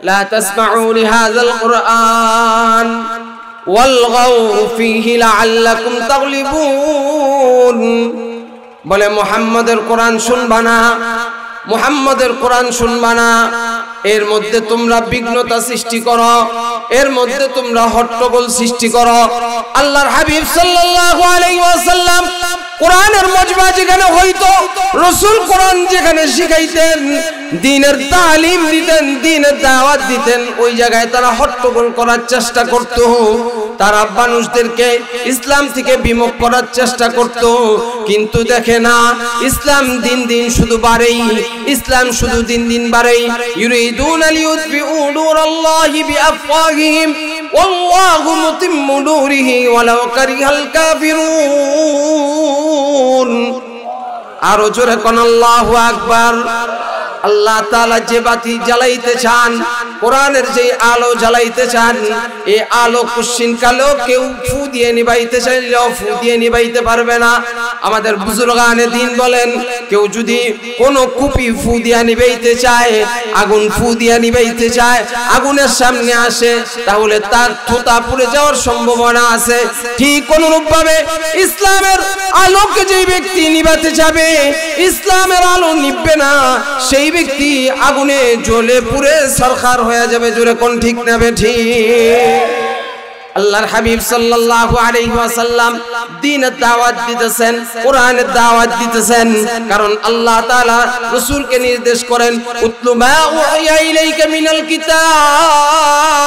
لا تسمعوا لهذا القرآن والغوا فيه لعلكم تغلبون বলে মোহাম্মদের কোরআন শুনবা না মোহাম্মদের কোরআন শুনবা না এর মধ্যে তোমরা বিঘ্নতা সৃষ্টি করো এর মধ্যে তোমরা হট্টগোল সৃষ্টি করো আল্লাহর হাবিব সাল্লাল্লাহু আলাইহি ওয়াসাল্লাম কোরআনের মজমা যেখানে হইতো, রসুল কোরআন যেখানে শিখাইতেন, দিনের তালিম দিতেন, দিনের দাওয়াত দিতেন, ওই জায়গায় তারা হট্টগোল করার চেষ্টা করত। তারা মানুষদেরকে ইসলাম থেকে বিমুখ করার চেষ্টা করত। কিন্তু দেখে না, ইসলাম দিন দিন শুধু বাড়েই, ইসলাম শুধু দিন দিন বাড়েই। ইউরিদুন লিইউতফিউ নূরাল্লাহি বিআফওয়াহিহিম, ওয়াল্লাহু মুতিম্মু নূরিহি ওয়ালাউ কারিহাল কাফিরুন। আরও জোরে কোন আল্লাহু আকবার। আল্লাহ তালা যে বাতি জ্বালাইতে চান, কোরআনের যে আলো জ্বালাইতে চান, এ আলো কুশ্চিন কালো কেউ ফু দিয়ে নিবাইতে চাইলেও ফু দিয়ে নিবাইতে পারবে না। আমাদের বুজুর্গানে দিন বলেন, কেউ যদি কোনো কুপি ফু দিয়া নিবাইতে চায়, আগুন ফু দিয়া নিবাইতে চায়, আগুনের সামনে আসে, তাহলে তার থোতা পুড়ে যাওয়ার সম্ভাবনা আছে। ঠিক অনুরূপ ভাবে ইসলামের আলোকে যে ব্যক্তি নিবাতে যাবে, ইসলামের আলো নিববে না, সেই ব্যক্তি আগুনে জ্বলে পুড়ে সরকার হয়ে যাবে জোরে কোন ঠিক নেবে ঠিক? আল্লাহর হাবিব সাল্লাল্লাহু আলাইহি ওয়াসাল্লাম দ্বীনের দাওয়াত দিতেছেন, কোরআনের দাওয়াত দিতেছেন। কারণ আল্লাহ তাআলা রাসূলকে নির্দেশ করেন উতলু উহিয়া ইলাইকা মিনাল কিতাব।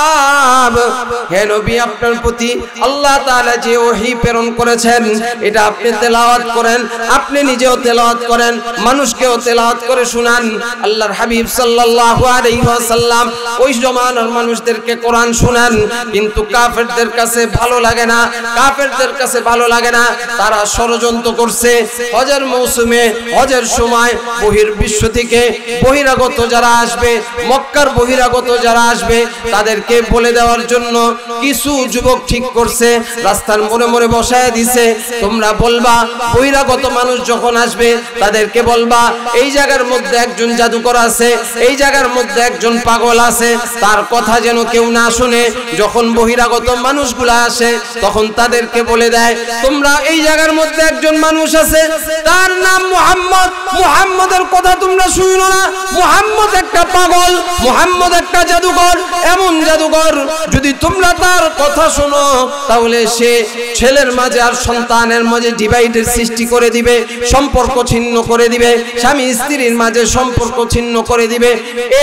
হে নবী, আপনার প্রতি আল্লাহ তাআলা যে ওহী প্রেরণ করেছেন, এটা আপনি তেলাওয়াত করেন, আপনি নিজেও তেলাওয়াত করেন, মানুষকেও তেলাওয়াত করে শুনান। আল্লাহর হাবিব সাল্লাল্লাহু আলাইহি ওয়াসাল্লাম ওই জমানার মানুষদেরকে কোরআন শুনান, কিন্তু কাফের কাফেরদের কাছে ভালো লাগে না, কাফেরদের কাছে ভালো লাগে না, তারা ষড়যন্ত্র করছে। হজের মৌসুমে, হজের সময় বহির বিশ্ব থেকে বহিরাগত যারা আসবে, মক্কার বহিরাগত যারা আসবে, তাদেরকে বলে দেওয়ার জন্য কিছু যুবক ঠিক করছে, রাস্তার মোড়ে মোড়ে বসায় দিছে। তোমরা বলবা, বহিরাগত মানুষ যখন আসবে, তাদেরকে বলবা, এই জায়গার মধ্যে একজন জাদুকর আছে, এই জায়গার মধ্যে একজন পাগল আছে, তার কথা যেন কেউ না শুনে। যখন বহিরাগত মানুষগুলা আসে, তখন তাদেরকে বলে দেয়, তোমরা এই জায়গার মধ্যে একজন মানুষ আছে, তার নাম মুহাম্মদ। মুহাম্মদের কথা তোমরা না। মুহাম্মদ একটা পাগল, মুহাম্মদ একটা জাদুকর, এমন জাদুকর। যদি তোমরা তার কথা শোনো, তাহলে সে ছেলের মাঝে আর সন্তানের মাঝে ডিভাইডের সৃষ্টি করে দিবে, সম্পর্ক ছিন্ন করে দিবে, স্বামী স্ত্রীর মাঝে সম্পর্ক ছিন্ন করে দিবে।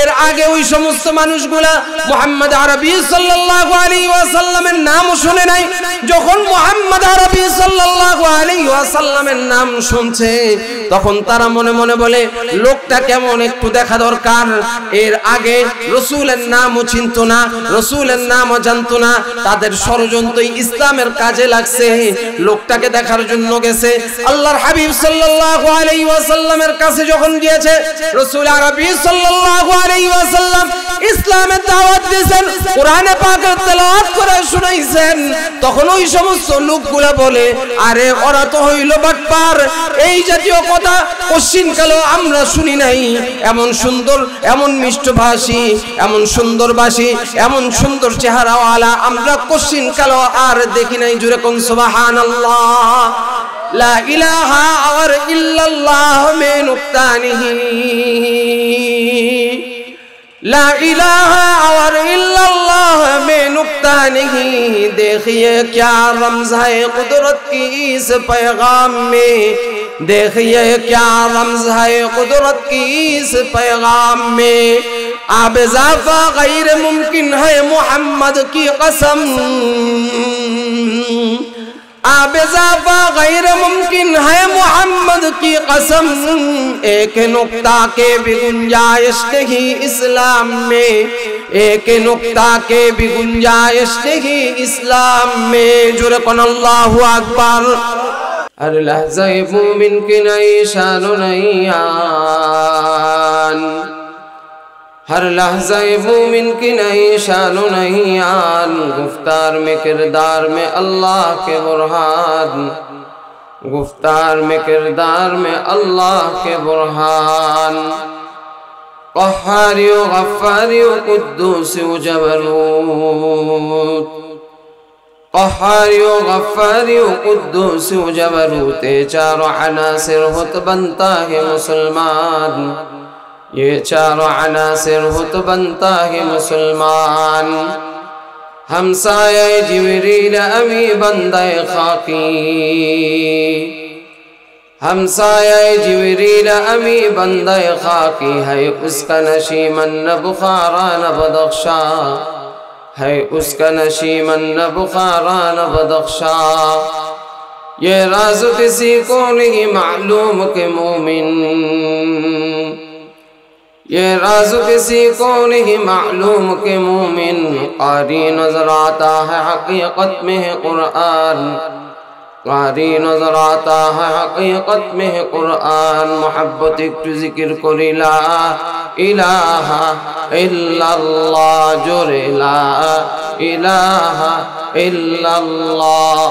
এর আগে ওই সমস্ত মানুষগুলা মুহাম্মদ আরবি ওয়াসাল্লামের নাম শুনে নাই। যখন মুহাম্মদ আরবি সাল্লাল্লাহু আলাইহি ওয়াসাল্লামের নাম শুনছে, তখন তারা মনে মনে বলে, লোকটা কেমন একটু দেখা দরকার। এর আগে রসুলের নামও চিনত না, রসুলের নামও জানতো না। তাদের ষড়যন্ত্রই ইসলামের কাজে লাগছে। লোকটাকে দেখার জন্য গেছে। আল্লাহর হাবিব সাল্লাল্লাহু আলাইহি ওয়াসাল্লামের কাছে যখন গিয়েছে, রসুল আরবি সাল্লাল্লাহু আলাইহি ওয়াসাল্লাম ইসলামের দাওয়াত দিয়েছেন। কোরআনে পাকের তেলাওয়াত করে শুনাইছেন তখন ওই সমস্ত লোকগুলা বলে, আরে, ওরা তো হইল বাটপার। এই জাতীয় কথা পশ্চিম কালেও আমরা শুনি নাই। এমন সুন্দর, এমন মিষ্টভাষী, এমন সুন্দর ভাষী এমন সুন্দর চেহারাওয়ালা আমরা পশ্চিম কালেও আর দেখি নাই। জুড়ে কোন সুবহানাল্লাহ। লা ইলাহা আর ইল্লাল্লাহ মে নুকতানিহি لا الہ اور اللہ میں نکتہ نہیں دیکھیے کیا رمز ہے قدرت کی اس پیغام میں دیکھیے کیا رمز ہے قدرت کی اس پیغام میں آب اضافہ غیر ممکن ہے محمد کی قسم آب اضافہ غیر ممکن ہے محمد کی قسم۔ ایک نقطہ کے بھی گنجائش نہیں اسلام میں۔ ایک نقطہ کے بھی گنجائش نہیں اسلام میں۔ جرکن اللہ اکبر۔ ہر لحظہ مومن کی نئی شان و نئی آن۔ ہر لحظہ مومن کی نہیں شان و نہیں آن، گفتار میں کردار میں اللہ کے برہان۔ گفتار میں کردار میں اللہ کے برہان۔ قحاری و غفاری و قدوس و جبروت۔ قحاری و غفاری و قدوس و جبروت۔ چاروں عناصر ہت بنتا ہے مسلمان۔ یہ چاروں عناصر ہو تو بنتا ہے مسلمان. ہمسایہ جبریل امی بندہ خاکی ہمسایہ جبریل امی بندہ خاکی ہے اس کا نشیمن نہ بخارا نہ هاي ہے اس کا نشیمن نہ بخارا نہ بدخشا یہ راز کسی کو نہیں معلوم کہ مومن یہ راز کسی کو نہیں معلوم کہ مومن قاری نظر آتا ہے حقیقت میں ہے قرآن۔ قاری نظر آتا ہے حقیقت میں ہے قرآن۔ محبت ایک ذکر کر لا الہ الا اللہ جر لا الہ الا اللہ۔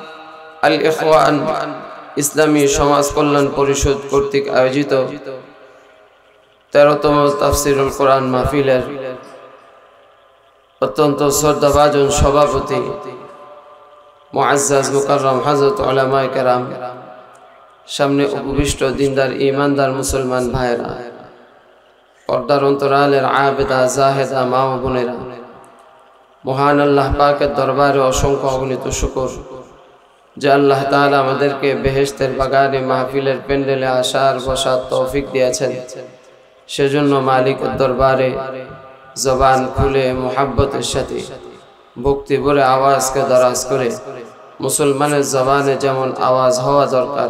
আল ইখওয়ান ইসলামী সমাজ কল্যাণ পরিষদ কর্তৃক আয়োজিত তেরোতম তাফসিরুল কোরআন মাহফিলের অত্যন্ত শ্রদ্ধাভাজন সভাপতি মুআজ্জাজ মুকাররম হযরত উলামায়ে কেরাম, সামনে উপবিষ্ট দিনদার ইমানদার মুসলমান ভাইরা পর্দার অন্তরালের আবেদা জাহেদা মা বোনেরা, মহান আল্লাহ পাকের দরবারে অসংখ্য অগণিত শুকর। যে আল্লাহ তাআলা আমাদেরকে বেহেশতের বাগানে মাহফিলের প্যান্ডেলে আসার, বসার তৌফিক দিয়েছেন। সেজন্য মালিকের দরবারে জবান খুলে, মোহাব্বতের সাথে ভক্তি ভরে আওয়াজকে দরাজ করে, মুসলমানের জবানে যেমন আওয়াজ হওয়া দরকার,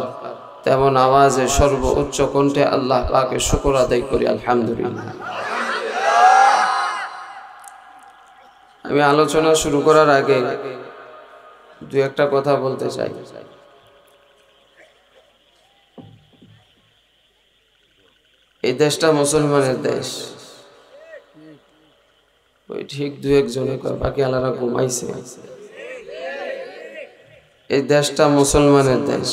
তেমন আওয়াজে সর্ব উচ্চ কণ্ঠে আল্লাহ পাকে শুকর আদায় করি, আলহামদুলিল্লাহ। আমি আলোচনা শুরু করার আগে দু একটা কথা বলতে চাই। এই দেশটা মুসলমানের দেশ। ওই ঠিক দু একজনে বাকি আলারা ঘুমাইছে। এই দেশটা মুসলমানের দেশ।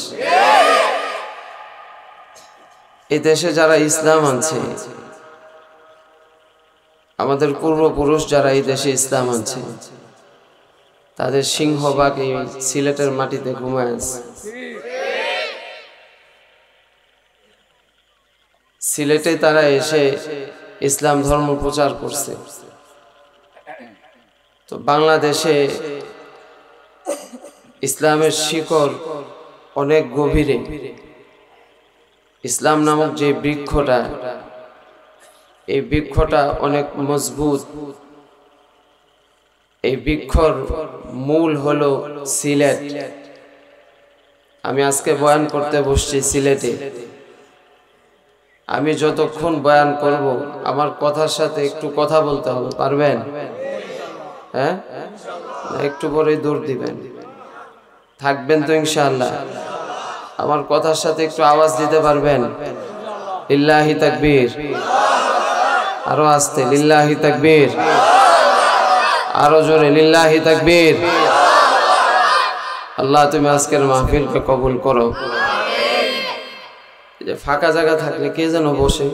এই দেশে যারা ইসলাম আনছে, আমাদের পূর্বপুরুষ যারা এই দেশে ইসলাম আনছে তাদের সিংহবাগ এই সিলেটের মাটিতে ঘুমায় আছে। সিলেটে তারা এসে ইসলাম ধর্ম প্রচার করছে। তো বাংলাদেশে ইসলামের শিকড় অনেক গভীরে। ইসলাম নামক যে বৃক্ষটা, এই বৃক্ষটা অনেক মজবুত এই বৃক্ষর মূল হলো সিলেট। আমি আজকে বয়ান করতে বসছি সিলেটে। আমি যতক্ষণ বয়ান করব, আমার কথার সাথে একটু কথা বলতে হবে, পারবেন? হ্যাঁ? একটু পরে দৌড় দিবেন। থাকবেন তো ইনশাআল্লাহ। আমার কথার সাথে একটু আওয়াজ দিতে পারবেন? লিল্লাহি তাকবীর। আরও আসতে, লিল্লাহি তাকবীর। আরও জোরে, লিল্লাহি তাকবীর। আল্লাহ, তুমি আজকের মাহফিলকে কবুল করো। যে ফাঁকা জায়গা থাকলে কে যেন বসে?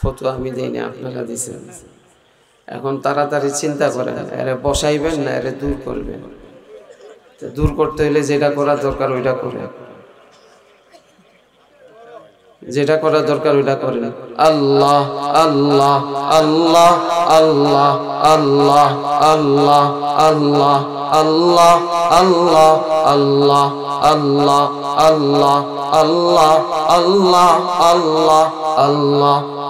ফটো আমি দেইনি, আপনারা দিছেন। এখন তাড়াতাড়ি চিন্তা করেন, এরে বসাইবেন না, এরে দূর করবেন। দূর করতে হলে যেটা করা দরকার, ওইটা করে যেটা করা দরকার ওইটা করেন আল্লাহ আল্লাহ আল্লাহ আল্লাহ আল্লাহ আল্লাহ আল্লাহ আল্লাহ আল্লাহ আল্লাহ আল্লাহ আল্লাহ আল্লাহ আল্লাহ আল্লাহ আল্লাহ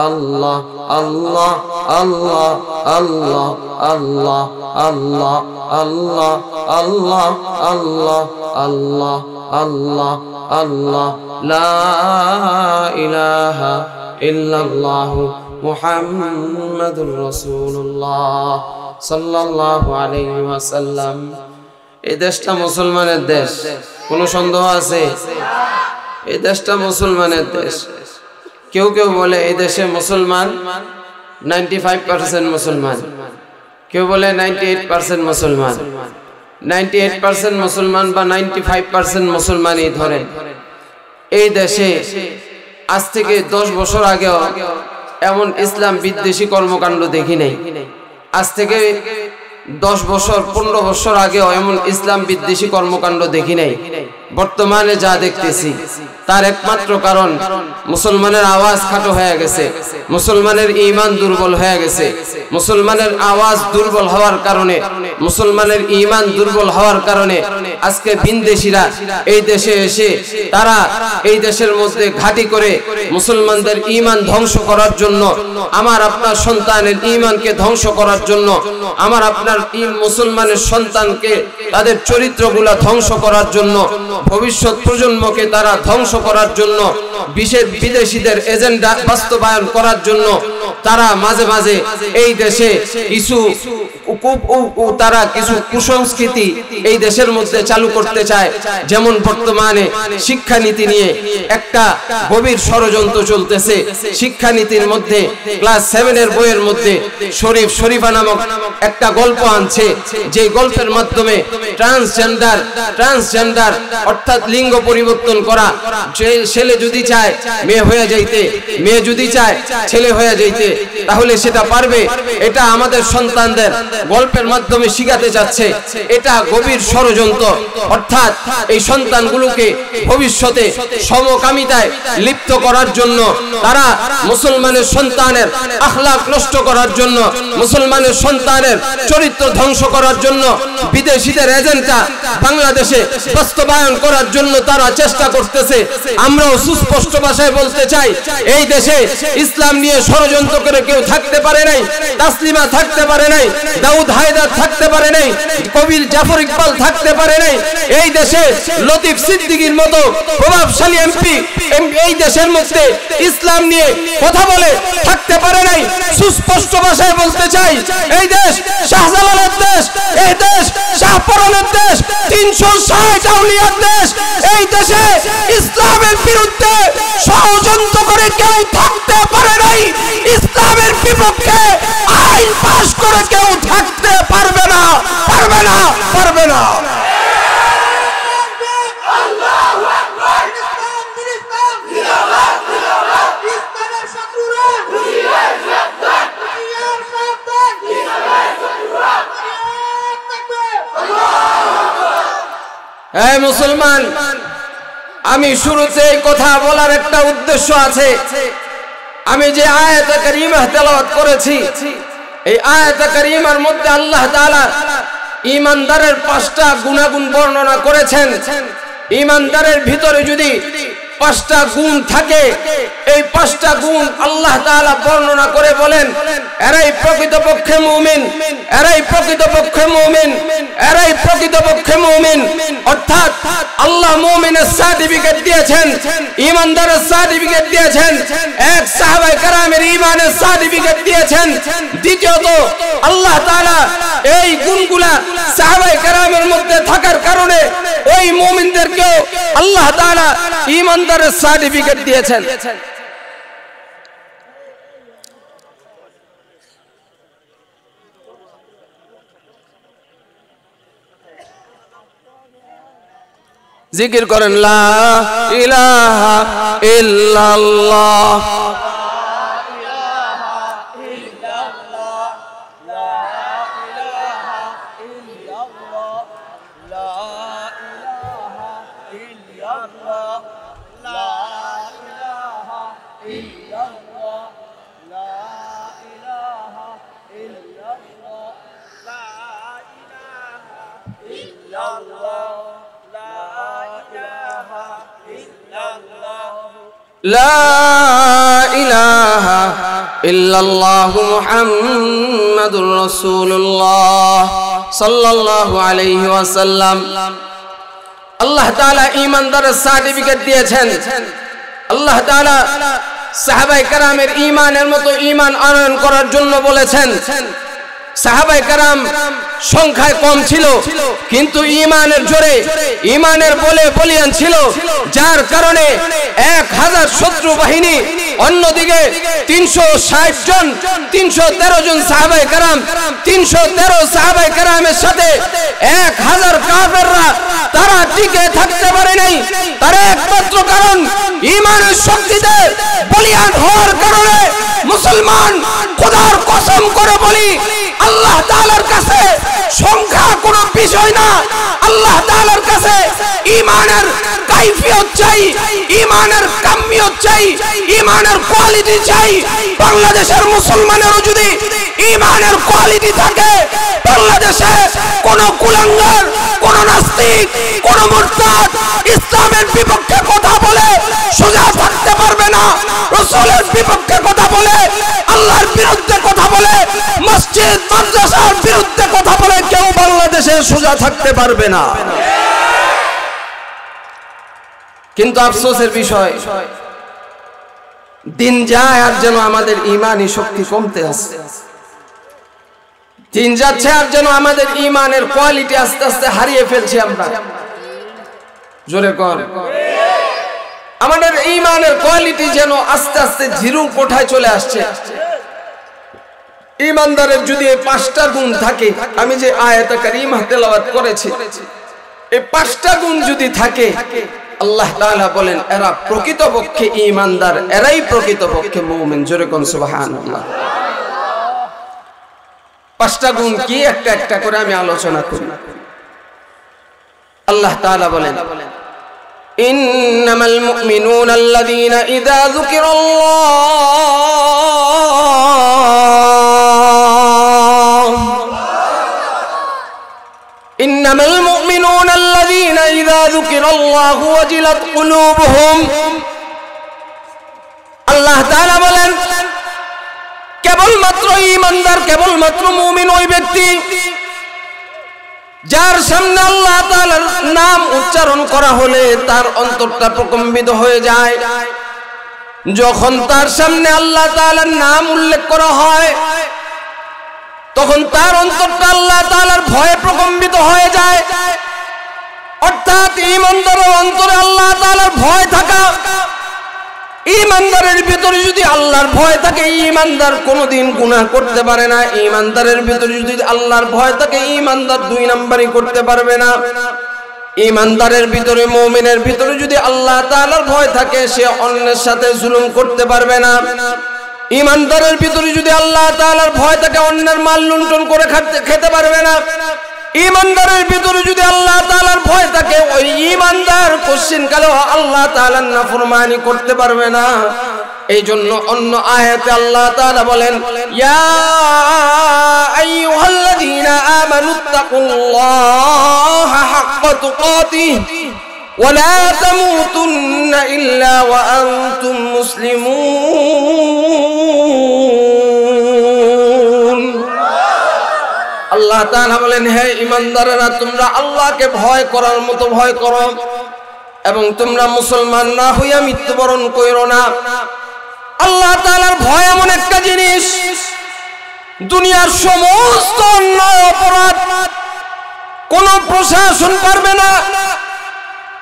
আল্লাহ আল্লাহ আল্লাহ আল্লাহ আল্লাহ আল্লাহ আল্লাহ আল্লাহ আল্লাহ আল্লাহ আল্লাহ আল্লাহ লা ইলাহা ইল্লাল্লাহ মুহাম্মাদুর রাসূলুল্লাহ সাল্লাল্লাহু আলাইহি এই দেশটা মুসলমানের দেশ কোনো সন্দেহ আছে এই দেশটা মুসলমানের দেশ কেউ কেউ বলে, এই দেশে মুসলমান নাইনটি ফাইভ পার্সেন্ট মুসলমান। কেউ বলে নাইনটি এইট পার্সেন্ট মুসলমান। নাইনটি এইট পার্সেন্ট মুসলমান বা নাইনটি ফাইভ পার্সেন্ট মুসলমানই ধরেন। এই দেশে আজ থেকে দশ বছর আগেও এমন ইসলাম বিদ্বেষী কর্মকাণ্ড দেখি নাই। আজ থেকে দশ বছর, পনেরো বছর আগেও এমন ইসলাম বিদ্বেষী কর্মকাণ্ড দেখি নাই। বর্তমানে যা দেখতেছি, তার একমাত্র কারণ মুসলমানের আওয়াজ খাটো হয়ে গেছে, মুসলমানের ইমান দুর্বল হয়ে গেছে, মুসলমানের আওয়াজ দুর্বল হওয়ার কারণে, মুসলমানের ইমান দুর্বল হওয়ার কারণে আজকে বিনদেশিরা এই দেশে এসে তারা এই দেশের মধ্যে ঘাটি করে মুসলমানদের ইমান ধ্বংস করার জন্য, আমার আপনার সন্তানের ইমানকে ধ্বংস করার জন্য, আমার আপনার মুসলমানের সন্তানকে তাদের চরিত্রগুলা ধ্বংস করার জন্য ভবিষ্যৎ প্রজন্মকে তারা ধ্বংস করার জন্য, বিশেষ বিদেশিদের এজেন্ডা বাস্তবায়ন করার জন্য তারা মাঝে মাঝে এই দেশে কিছু তারা কিছু কুসংস্কৃতি এই দেশের মধ্যে চালু করতে চায়। যেমন বর্তমানে শিক্ষানীতি নিয়ে একটা গভীর ষড়যন্ত্র চলতেছে। শিক্ষানীতির মধ্যে, ক্লাস সেভেনের বইয়ের মধ্যে শরীফ শরীফা নামক একটা গল্প আনছে। যে গল্পের মাধ্যমে ট্রান্সজেন্ডার ট্রান্সজেন্ডার অর্থাৎ লিঙ্গ পরিবর্তন করা। ছেলে যদি চায় মেয়ে হয়ে যাইতে, মেয়ে যদি চায় ছেলে হয়ে যাইতে, তাহলে সেটা পারবে। এটা আমাদের সন্তানদের গল্পের মাধ্যমে শিখাতে যাচ্ছে। এটা গভীর ষড়যন্ত্র। অর্থাৎ এই সন্তানগুলোকে ভবিষ্যতে সমকামিতায় লিপ্ত করার জন্য, তারা মুসলমানের সন্তানের আখলাক নষ্ট করার জন্য, মুসলমানের সন্তানের চরিত্র ধ্বংস করার জন্য বিদেশিদের এজেন্টটা বাংলাদেশে বাস্তবায়ন করার জন্য তারা চেষ্টা করতেছে। আমরাও সুস্পষ্ট ভাষায় বলতে চাই, এই দেশে ইসলাম নিয়ে ষড়যন্ত্র করে কেউ থাকতে পারে নাই, তাসলিমা থাকতে পারে নাই, দাউদ হায়দার থাকতে পারে নাই, কবির জাফর ইকবাল থাকতে পারে নাই, এই দেশে লতিফ সিদ্দিকীর মতো প্রভাবশালী এমপি এই দেশের মধ্যে ইসলাম নিয়ে কথা বলে থাকতে পারে নাই, সুস্পষ্ট ভাষায় বলতে চাই, এই দেশ শাহজালালের দেশ, এই দেশ শাহপরনের দেশ, তিনশো ষাট আউলিয়ার দেশ, এই দেশে ইসলামের বিরুদ্ধে ষড়যন্ত্র করে কেউ থাকতে পারে নাই। ইসলামের বিপক্ষে আইন পাশ করে কেউ থাকতে পারবে না পারবে না পারবে না। হ্যাঁ মুসলমান, আমি শুরুতে কথা বলার একটা উদ্দেশ্য আছে। আমি যে আয়াত করিমা তেলাওয়াত করেছি, এই আয়াত করিমার মধ্যে আল্লাহ তাআলা ইমানদারের পাঁচটা গুণাগুণ বর্ণনা করেছেন। ইমানদারের ভিতরে যদি পাঁচটা গুণ থাকে। এই পাঁচটা গুণ আল্লাহ তাআলা বর্ণনা করে বলেন, এরাই প্রকৃতপক্ষে মুমিন, এরাই প্রকৃতপক্ষে মুমিন, এরাই প্রকৃতপক্ষে মুমিন। অর্থাৎ আল্লাহ মুমিনের সার্টিফিকেট দিয়েছেন, ইমানদারের সার্টিফিকেট দিয়েছেন, এক সাহাবায়ে কেরামের ঈমানের সার্টিফিকেট দিয়েছেন। দ্বিতীয়ত, আল্লাহ তাআলা এই গুণগুলা সাহাবায়ে কেরামের মধ্যে থাকার কারণে ওই মুমিনদেরকেও আল্লাহ তাআলা ইমানদারের সার্টিফিকেট দিয়েছেন। জিকির করেন লা ইলাহা ইল্লাল্লাহ। لا إله إلا الله محمد رسول الله صلى الله عليه وسلم আল্লাহ তাআলা ঈমানদারের সার্টিফিকেট দিয়েছেন আল্লাহ তাআলা সাহাবাই কারামের ঈমানের মতো ঈমান আনয়ন করার জন্য বলেছেন সাহাবাই কারাম সংখ্যায় কম ছিল, কিন্তু ইমানের জোরে, ইমানের বলে বলিয়ান ছিল, যার কারণে এক হাজার শত্রু বাহিনী, অন্যদিকে তিনশো ষাট জন, তিনশো তেরো জন সাহাবাই কারাম, তিনশো তেরো সাহাবাই কারামের সাথে এক হাজার কাফেররা, তারা টিকে থাকতে পারে নাই। তার একমাত্র কারণ, ইমানের শক্তিতে বলিয়ান হওয়ার কারণে মুসলমান খোদার কসম করে বলি, আল্লাহ তাআলার কাছে সংখ্যা কোনো বিষয় না। আল্লাহ তাআলার কাছে ইমানের কাইফিয়ত চাই ইমানের কাম্যত চাই ইমানের কোয়ালিটি চাই। বাংলাদেশের মুসলমানেরও যদি ইমানের কোয়ালিটি থাকে বাংলাদেশে কোন কুলাঙ্গার, কোন নাস্তিক, কোন মুরতাদ ইসলামের বিপক্ষে কথা বলে সোজা থাকতে পারবে না। রসুলের বিপক্ষে কথা বলে, আল্লাহর বিরুদ্ধে কথা বলে, মসজিদ, মাদ্রাসার বিরুদ্ধে কথা বলে কেউ বাংলাদেশে সোজা থাকতে পারবে না। কিন্তু আফসোসের বিষয়, দিন যায় আর যেন আমাদের ইমানি শক্তি কমতে আসছে দিন যাচ্ছে আর যেন আমাদের ইমানের কোয়ালিটি আস্তে আস্তে হারিয়ে ফেলছি আমরা। জোরে কর। আমাদের ইমানের কোয়ালিটি যেন আস্তে আস্তে জিরো কোঠায় চলে আসছে। ইমানদারের যদি এই পাঁচটা গুণ থাকে, আমি যে আয়াতা কারিমা তেলাওয়াত করেছি, এই পাঁচটা গুণ যদি থাকে, আল্লাহ তাআলা বলেন, এরা প্রকৃতপক্ষে ইমানদার এরাই প্রকৃতপক্ষে মুমিন। জোরে কোন সুবহানাল্লাহ। পাঁচটা গুণ কি একটা একটা করে আমি আলোচনা করি আল্লাহ তাআলা বলেন إنما المؤمنون الذين إذا ذكر الله إنما المؤمنون الذين إذا ذكر الله وجلت قلوبهم আল্লাহ তাআলা বলেন কেবলমাত্র ঈমানদার কেবলমাত্র মুমিন ওই ব্যক্তি যার সামনে আল্লাহ তাআলার নাম উচ্চারণ করা হলে তার অন্তরটা প্রকম্পিত হয়ে যায়। যখন তার সামনে আল্লাহ তাআলার নাম উল্লেখ করা হয়, তখন তার অন্তরটা আল্লাহ তাআলার ভয়ে প্রকম্পিত হয়ে যায়। অর্থাৎ ইমানদারের অন্তরে আল্লাহ তাআলার ভয় থাকা ইমানদারের ভিতরে যদি আল্লাহর ভয় থাকে, ইমানদার কোনোদিন গুনাহ করতে পারে না। ইমানদারের ভিতরে যদি আল্লাহর ভয় থাকে, ইমানদার দুই নাম্বারই করতে পারবে না। ইমানদারের ভিতরে, মুমিনের ভিতরে যদি আল্লাহ তাআলার ভয় থাকে, সে অন্যের সাথে জুলুম করতে পারবে না। ইমানদারের ভিতরে যদি আল্লাহ তাআলার ভয় থাকে, অন্যের মাল লুণ্ঠন করে খেতে পারবে না। ইমানদারের ভিতরে যদি আল্লাহ তাআলার ভয় থাকে ওই ইমানদার কোশ্চিন কালে আল্লাহ তাআলার নাফরমানি করতে পারবে না এই জন্য অন্য আয়াতে আল্লাহ তাআলা বলেন ইয়া আইয়ুহাল্লাযীনা আমানুত্তাকুল্লাহা হাক্কা তুকাতিহ ولا تموتن إلا وأنتم مسلمون তাআলা বলেন, হে ইমানদারেরা, তোমরা আল্লাহকে ভয় করার মতো ভয় করো এবং তোমরা মুসলমান না হইয়া মৃত্যুবরণ করো না। আল্লাহ তাআলার ভয় এমন একটা জিনিস, দুনিয়ার সমস্ত অন্যায় অপরাধ কোন প্রশাসন পারবে না,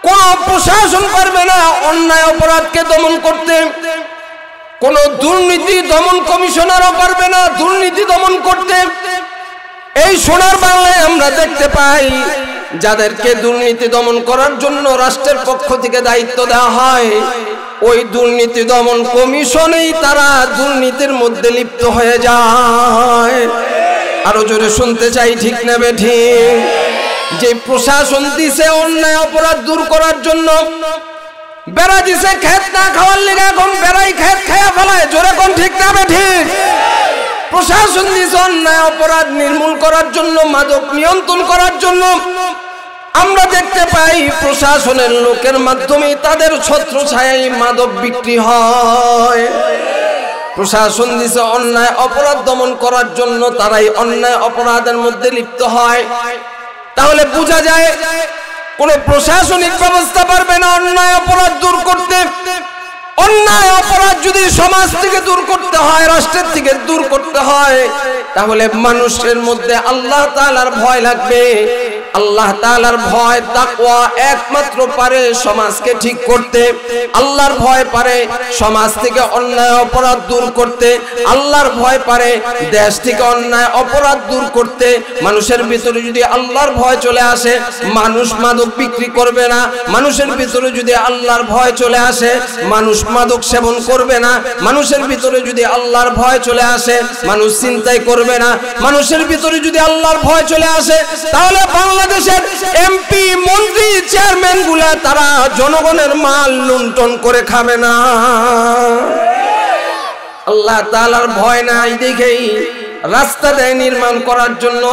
কোন প্রশাসন পারবে না অন্যায় অপরাধকে দমন করতে। কোন দুর্নীতি দমন কমিশনারও পারবে না দুর্নীতি দমন করতে। এই সোনার বাংলায় আমরা দেখতে পাই, যাদেরকে দুর্নীতি দমন করার জন্য রাষ্ট্রের পক্ষ থেকে দায়িত্ব দেওয়া হয়, ওই দুর্নীতি দমন কমিশনেই তারা দুর্নীতির মধ্যে লিপ্ত হয়ে যায়। আরও জোরে শুনতে চাই, ঠিক নেবে ঠিক? যে প্রশাসন দিছে অন্যায় অপরাধ দূর করার জন্য, বেড়া দিছে খেত না খাওয়ার লিগে এখন বেড়াই খেত খায়া ফেলায়। জোরে কোন ঠিক নেবে ঠিক? প্রশাসন দিছে অন্যায় অপরাধ নির্মূল করার জন্য, মাদক নিয়ন্ত্রণ করার জন্য আমরা দেখতে পাই প্রশাসনের লোকের মাধ্যমে তাদের ছত্র ছায় মাদক বিক্রি হয়। প্রশাসন দিছে অন্যায় অপরাধ দমন করার জন্য, তারাই অন্যায় অপরাধের মধ্যে লিপ্ত হয়। তাহলে বোঝা যায়, কোন প্রশাসনিক ব্যবস্থা পারবে না অন্যায় অপরাধ দূর করতে। অন্যায় অপরাধ যদি সমাজ থেকে দূর করতে হয়, রাষ্ট্রের থেকে দূর করতে হয়, তাহলে মানুষের মধ্যে আল্লাহ তাআলার ভয় লাগবে। আল্লাহ তাআলার ভয় তাকওয়া একমাত্র পারে সমাজকে ঠিক করতে। আল্লাহর ভয় পারে সমাজ থেকে অন্যায় অপরাধ দূর করতে। আল্লাহর ভয় পারে দেশ থেকে অন্যায় অপরাধ দূর করতে। মানুষের ভিতরে যদি আল্লাহর ভয় চলে আসে, মানুষ মাদক বিক্রি করবে না। মানুষের ভিতরে যদি আল্লাহর ভয় চলে আসে, মানুষ মাদক সেবন করবে না। মানুষের ভিতরে যদি আল্লাহর ভয় চলে আসে, মানুষ চিন্তাই করবে না। মানুষের ভিতরে যদি আল্লাহর ভয় চলে আসে, তাহলে বাংলাদেশের এমপি, মন্ত্রী, চেয়ারম্যানগুলা তারা জনগণের মাল লুণ্ঠন করে খাবে না। আল্লাহ তাআলার ভয় নাই দেখেই রাস্তা দেয় নির্মাণ করার জন্য,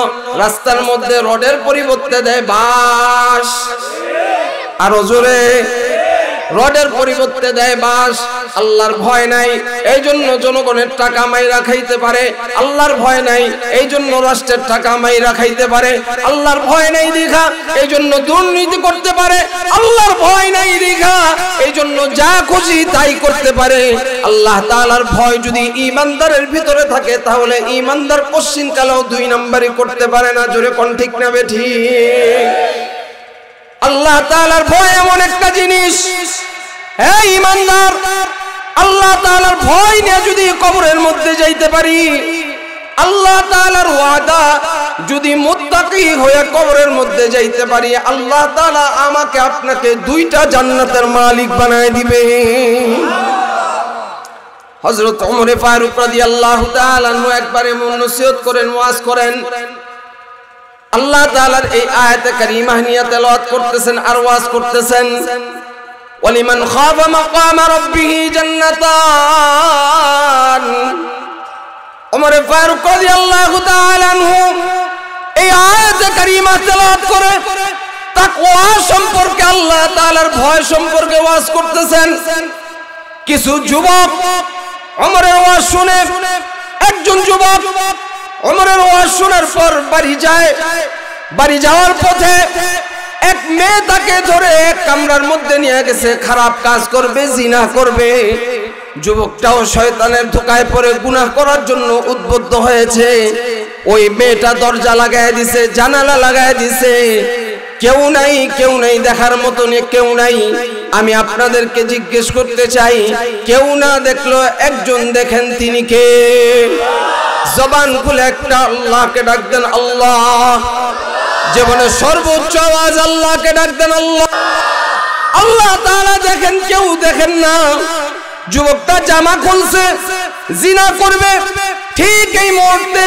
রাস্তার মধ্যে রডের পরিবর্তে দেয় বাস আরও জোরে। রডের পরিবর্তে দেয় বাস আল্লাহর ভয় নাই এই জন্য জনগণের টাকা মাইরা খাইতে পারে, আল্লাহর ভয় নাই এই জন্য রাষ্ট্রের টাকা মাইরা খাইতে পারে, আল্লাহর ভয় নাই দীঘা এই জন্য দুর্নীতি করতে পারে, আল্লাহর ভয় নাই দীঘা এই জন্য যা খুশি তাই করতে পারে, আল্লাহ তাআলার ভয় যদি ইমানদারের ভিতরে থাকে, তাহলে ইমানদার পশ্চিম কালেও দুই নাম্বারই করতে পারে না, জোরে কোন ঠিক? আল্লাহ তালার ভয় এমন একটা জিনিস। হে ইমানদার আল্লাহ তালার ভয় নিয়ে যদি কবরের মধ্যে যাইতে পারি, আল্লাহ তালার ওয়াদা, যদি মুত্তাকি হয়ে কবরের মধ্যে যাইতে পারি, আল্লাহ তালা আমাকে আপনাকে দুইটা জান্নাতের মালিক বানায় দিবে। হজরত অমরে ফারুক তাআলা আনহু একবারে নসিহত করেন, ওয়াজ করেন। আল্লাহ তাআলার এই আয়াতে কারিমা নিয়ে তেলাওয়াত করতেছেন আর ওয়াজ করতেছেন। ওয়ালিমান খাফা মাকামা রাব্বিহি জান্নাতান। ওমর ফারুক রাদিয়াল্লাহু তাআলা আনহু এই আয়াতে কারিমা তেলাওয়াত করে তাকওয়া সম্পর্কে, আল্লাহ তাআলার ভয় সম্পর্কে ওয়াজ করতেছেন। কিছু যুবক ওমরের ওয়াজ শুনে, একজন যুবক ওমরের ওয়াজ শোনার পর বাড়ি যায়। বাড়ি যাওয়ার পথে এক মেয়ে তাকে ধরে এক কামরার মধ্যে নিয়ে গেছে। খারাপ কাজ করবে, জিনা করবে। যুবকটাও শয়তানের ধোকায় পড়ে গুনাহ করার জন্য উদ্বুদ্ধ হয়েছে। ওই মেয়েটা দরজা লাগায় দিছে, জানালা লাগায় দিছে। কেউ নাই কেউ নাই দেখার মতন, কেউ নাই। আমি আপনাদেরকে জিজ্ঞেস করতে চাই, কেউ না দেখল একজন দেখেন তিনি কে? জবান খুলে একটা আল্লাহকে ডাক দেন আল্লাহ। জীবনে সর্বোচ্চ আওয়াজ আল্লাহকে ডাক দেন আল্লাহ। আল্লাহ তাআলা দেখেন, কেউ দেখেন না। যুবকটা জামা খুলছে, জিনা করবে। ঠিক এই মুহূর্তে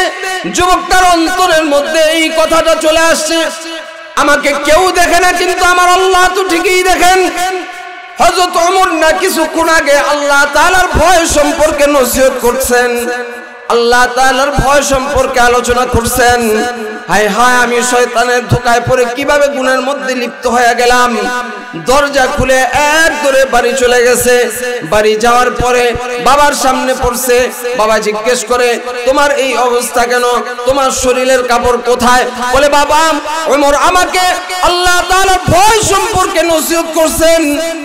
যুবকটার অন্তরের মধ্যে এই কথাটা চলে আসছে। আমাকে কেউ দেখে না, কিন্তু আমার আল্লাহ তো ঠিকই দেখেন। হযরত ওমর না কিছুক্ষণ আগে আল্লাহ তাআলার ভয় সম্পর্কে নসিহত করছেন। আল্লাহ তাআলার ভয় সম্পর্কে আলোচনা করছেন। হায় হায়, আমি শয়তানের ধোকায় পড়ে কীভাবে গুণের মধ্যে লিপ্ত হয়ে গেলাম? দরজা খুলে এক দৌড়ে বাড়ি চলে গেছে। বাড়ি যাওয়ার পরে বাবার সামনে পড়ছে। বাবা জিজ্ঞেস করে, তোমার এই অবস্থা কেন? তোমার শরীরের কাপড় কোথায়? বলে, বাবা, ওমর আমাকে আল্লাহ তাআলার ভয় সম্পর্কে নসিহত করছেন,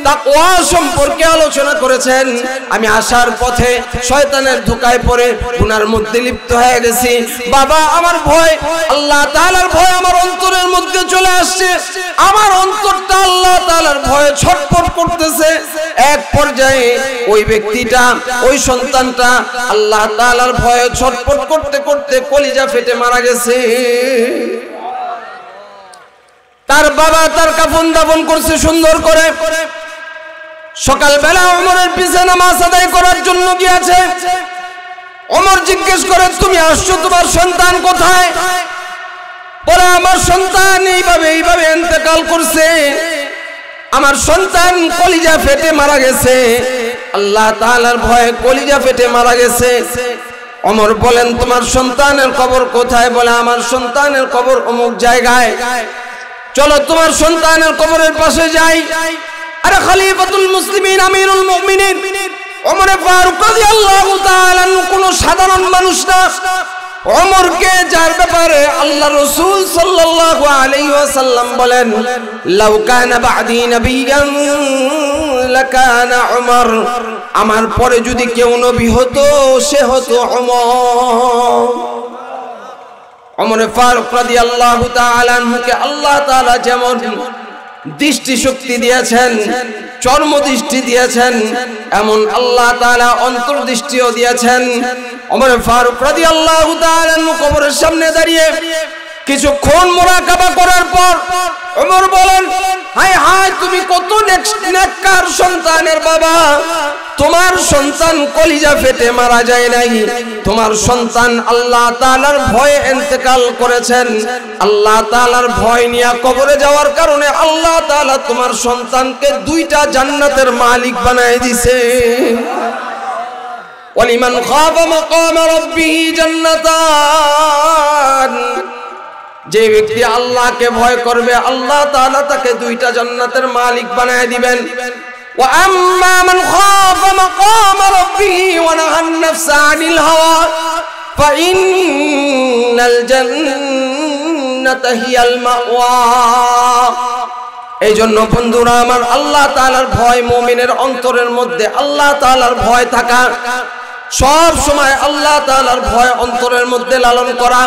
তাকওয়া সম্পর্কে আলোচনা করেছেন। আমি আসার পথে শয়তানের ধোকায় পড়ে গুনার মধ্যে লিপ্ত হয়ে গেছি। বাবা, আমার ভয়। আল্লাহ তাআলার ভয় আমার অন্তরের মধ্যে চলে আসছে। আমার অন্তরটা আল্লাহ তাআলার ভয়ে ছটফট করতেছে। এক পর্যায়ে ওই ব্যক্তিটা, ওই সন্তানটা আল্লাহ তাআলার ভয়ে ছটফট করতে করতে কলিজা ফেটে মারা গেছে। তার বাবা তার কাফন দাফন করছে সুন্দর করে। সকালবেলা অমরের পিছে নামাজ আদায় করার জন্য গিয়েছে। অমর জিজ্ঞেস করে, তুমি আসছো তোমার সন্তান কোথায়? বলে, আমার সন্তান এইভাবে এইভাবে এতেকাল করছে। আমার সন্তান কলিজা ফেটে মারা গেছে। আল্লাহ তাআলার ভয়ে কলিজা ফেটে মারা গেছে। অমর বলেন, তোমার সন্তানের কবর কোথায়? বলে, আমার সন্তানের কবর অমুক জায়গায়। চলো তোমার সন্তানের কবরের পাশে যাই। আরে খলিফাতুল মুসলিমিন, আমিরুল মুমিনিন। ওমর ফারুক তাআলা কোন সাধারণ মানুষ না। ওমরকে যার ব্যাপারে আল্লাহ রাসূল সাল্লাল্লাহু আলাইহি ওয়াসাল্লাম বলেন, লাউ কানা বাদি নবিয়ান লাকানা উমর। আমার পরে যদি কেউ নবী হতো, সে হতো ওমর অমর ফারুক রাদিয়াল্লাহু তাআলা আনহুকে আল্লাহ তাআলা যেমন দৃষ্টি শক্তি দিয়েছেন চর্ম দৃষ্টি দিয়েছেন, এমন আল্লাহ তারা অন্তর্দৃষ্টিও দিয়েছেন। অমর ফারুক রাজি আল্লাহ কবরের সামনে দাঁড়িয়ে কিছুক্ষণ মোরাকাবা করার পর ওমর বলেন, হায় হায়, তুমি কত নেককার সন্তানের বাবা। তোমার সন্তান কলিজা ফেটে মারা যায় নাই। তোমার সন্তান আল্লাহ তাআলার ভয়ে ইন্তেকাল করেছেন। আল্লাহ তাআলার ভয় নিয়ে কবরে যাওয়ার কারণে আল্লাহ তাআলা তোমার সন্তানকে দুইটা জান্নাতের মালিক বানায় দিছে। ওয়ালিমান খাফা মাকাম রাব্বিহি জান্নাতান। যে ব্যক্তি আল্লাহকে ভয় করবে আল্লাহ তাআলা তাকে দুইটা জান্নাতের মালিক বানায় দিবেন وأما من خاف مقام ربه ونهى النفس عن الهوى فإن الجنة هي المأوى এই জন্য বন্ধুরা আমার আল্লাহ তাআলার ভয় মুমিনের অন্তরের মধ্যে আল্লাহ তাআলার ভয় থাকা সব সময় আল্লাহ তাআলার ভয় অন্তরের মধ্যে লালন করা।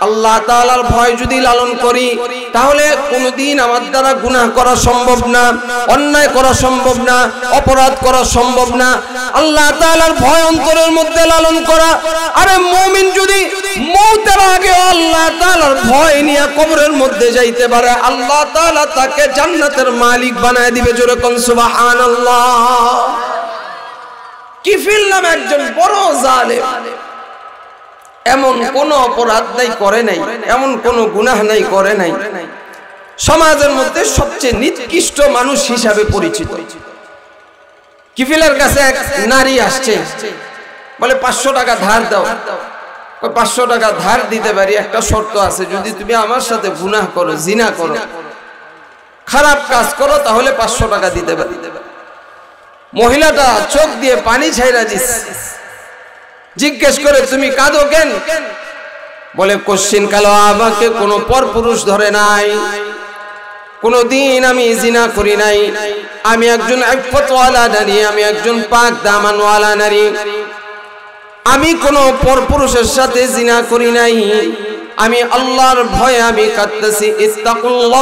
আল্লাহ তাআলার ভয় যদি লালন করি, তাহলে কোনোদিন আমার দ্বারা গুনাহ করা সম্ভব না, অন্যায় করা সম্ভব না, অপরাধ করা সম্ভব না। আল্লাহ তাআলার ভয় অন্তরের মধ্যে লালন করা। আরে মুমিন যদি মৌতের আগে আল্লাহ তাআলার ভয় নিয়ে কবরের মধ্যে যাইতে পারে, আল্লাহ তাআলা তাকে জান্নাতের মালিক বানায় দিবে জোরে কোন সুবহানাল্লাহ। কিফিল নামে একজন বড় জালেম। এমন কোন অপরাধ নাই, করে নাই। এমন কোন গুনাহ নাই, করে নাই। সমাজের মধ্যে সবচেয়ে নিকৃষ্ট মানুষ হিসাবে পরিচিত। কিফিলের কাছে এক নারী আসছে। বলে, পাঁচশো টাকা ধার দাও। পাঁচশো টাকা ধার দিতে পারি, একটা শর্ত আছে। যদি তুমি আমার সাথে গুনাহ করো, জিনা করো, খারাপ কাজ করো, তাহলে পাঁচশো টাকা দিতে পারি। মহিলাটা চোখ দিয়ে পানি ছাইরা দিস। জিজ্ঞেস করে, তুমি কাঁদো কেন? বলে, কোশ্চিন কালো আমাকে কোনো পর পুরুষ ধরে নাই। কোনো দিন আমি জিনা করি নাই। আমি একজন একফতওয়ালা নারী, আমি একজন পাক দামানওয়ালা নারী। আমি কোনো পর পুরুষের সাথে জিনা করি নাই। আমি আল্লাহর ভয়ে আমি কাঁদতেছি। ইস্তাকুল্লাহ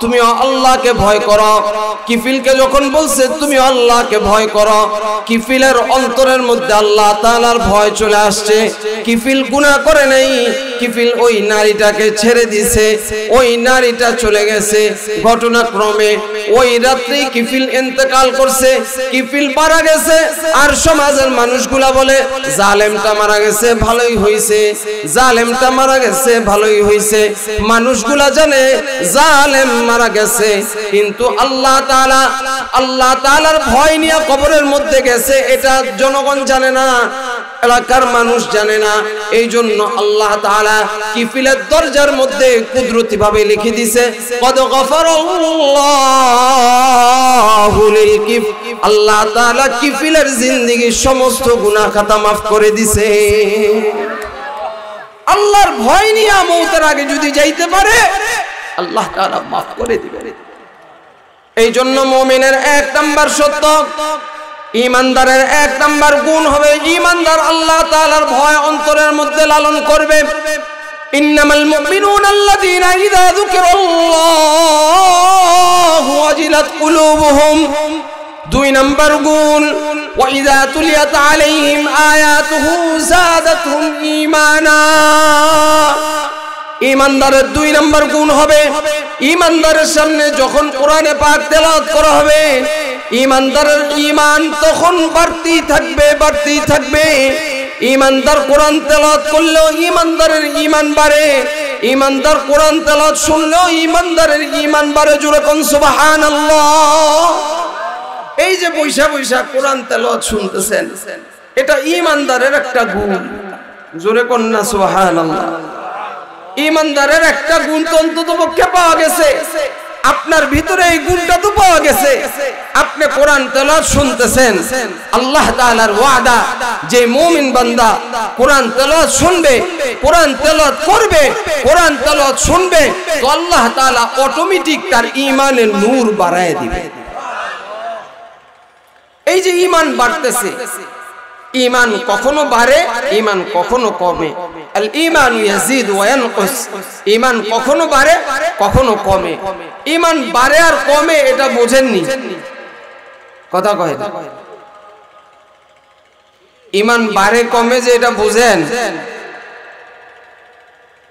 তুমি আল্লাহকে ভয় করো। কিফিলকে যখন বলছে, তুমি আল্লাহকে ভয় করো, কিফিলের অন্তরের মধ্যে আল্লাহ তাআলার ভয় চলে আসছে। কিফিল গুনাহ করে নাই। কিফিল ওই নারীটাকে ছেড়ে দিছে। ওই নারীটা চলে গেছে। ঘটনাক্রমে ওই রাত্রি কিফিল ইন্তেকাল করছে। কিফিল মারা গেছে। আর সমাজের মানুষগুলা বলে, জালেমটা মারা গেছে, ভালোই হইছে। জালেমটা মারা গেছে, ভালোই হইছে। মানুষগুলা জানে, জালেম মারা গেছে, কিন্তু আল্লাহ তাআলা, আল্লাহ তাআলার ভয় নিয়ে কবরের মধ্যে গেছে, এটা জনগণ জানে না, এলাকার মানুষ জানে না। এই জন্য আল্লাহ তাআলা কিফিলের দরজার মধ্যে কুদরতি ভাবে লিখে দিছে, কদ লিল কিফ আল্লাহ তাআলা কিফিলের জিন্দেগীর সমস্ত গুনাহ খাতা maaf করে দিছে। আল্লাহর ভয় নিয়ে মৌতের আগে যদি যাইতে পারে আল্লাহ তাআলা maaf করে দিবেন। এই জন্য মুমিনের এক নাম্বার সত্য ইমানদারের এক নাম্বার গুণ হবে ইমানদার আল্লাহ তাআলার ভয় অন্তরের মধ্যে লালন করবে। ইন্নামাল মুমিনুনা আল্লাযীনা ইযা যুকিরাল্লাহু ওয়াজিলাত কুলুবুহুম। দুই নাম্বার গুণ ওয়াইদা তুলিয়াত আলাইহিম আয়াতুহু যাদাতহুম ঈমানা ইমানদারের দুই নম্বর গুণ হবে। ইমানদারের সামনে যখন কোরআনে পাক তেলাওয়াত করা হবে, ইমানদারের ইমান তখন বাড়তি থাকবে বাড়তি থাকবে। ইমানদার কোরআন তেলাওয়াত করলেও ইমানদারের ইমান বাড়ে। ইমানদার কোরআন তেলাওয়াত শুনলেও ইমানদারের ইমান বাড়ে জুড়ে কোন, সুবহানাল্লাহ। এই যে বৈশা বৈশা কোরআন তেলাওয়াত শুনতেছেন, এটা ইমানদারের একটা গুণ। জোরে কন্যা সুবহানাল্লাহ। ইমানদারের একটা গুণ তো অন্তত পক্ষে পাওয়া গেছে। আপনার ভিতরে এই গুণটা তো পাওয়া গেছে। আপনি কোরআন তেলাওয়াত শুনতেছেন। আল্লাহ তাআলার ওয়াদা, যে মুমিন বান্দা কোরআন তেলাওয়াত শুনবে, কোরআন তেলাওয়াত করবে, কোরআন তেলাওয়াত শুনবে, তো আল্লাহ তাআলা অটোমেটিক তার ঈমানের নূর বাড়ায় দিবে। এই যে ঈমান বাড়তেছে ঈমান কখনো বাড়ে, ইমান কখনো কমে। ঈমান ইয়াজিদ ওয়া ঈমান কখনো বাড়ে, কখনো কমে। ঈমান বাড়ে আর কমে এটা বোঝেননি। কথা কয় না। ঈমান বাড়ে, কমে যে এটা বুঝেন।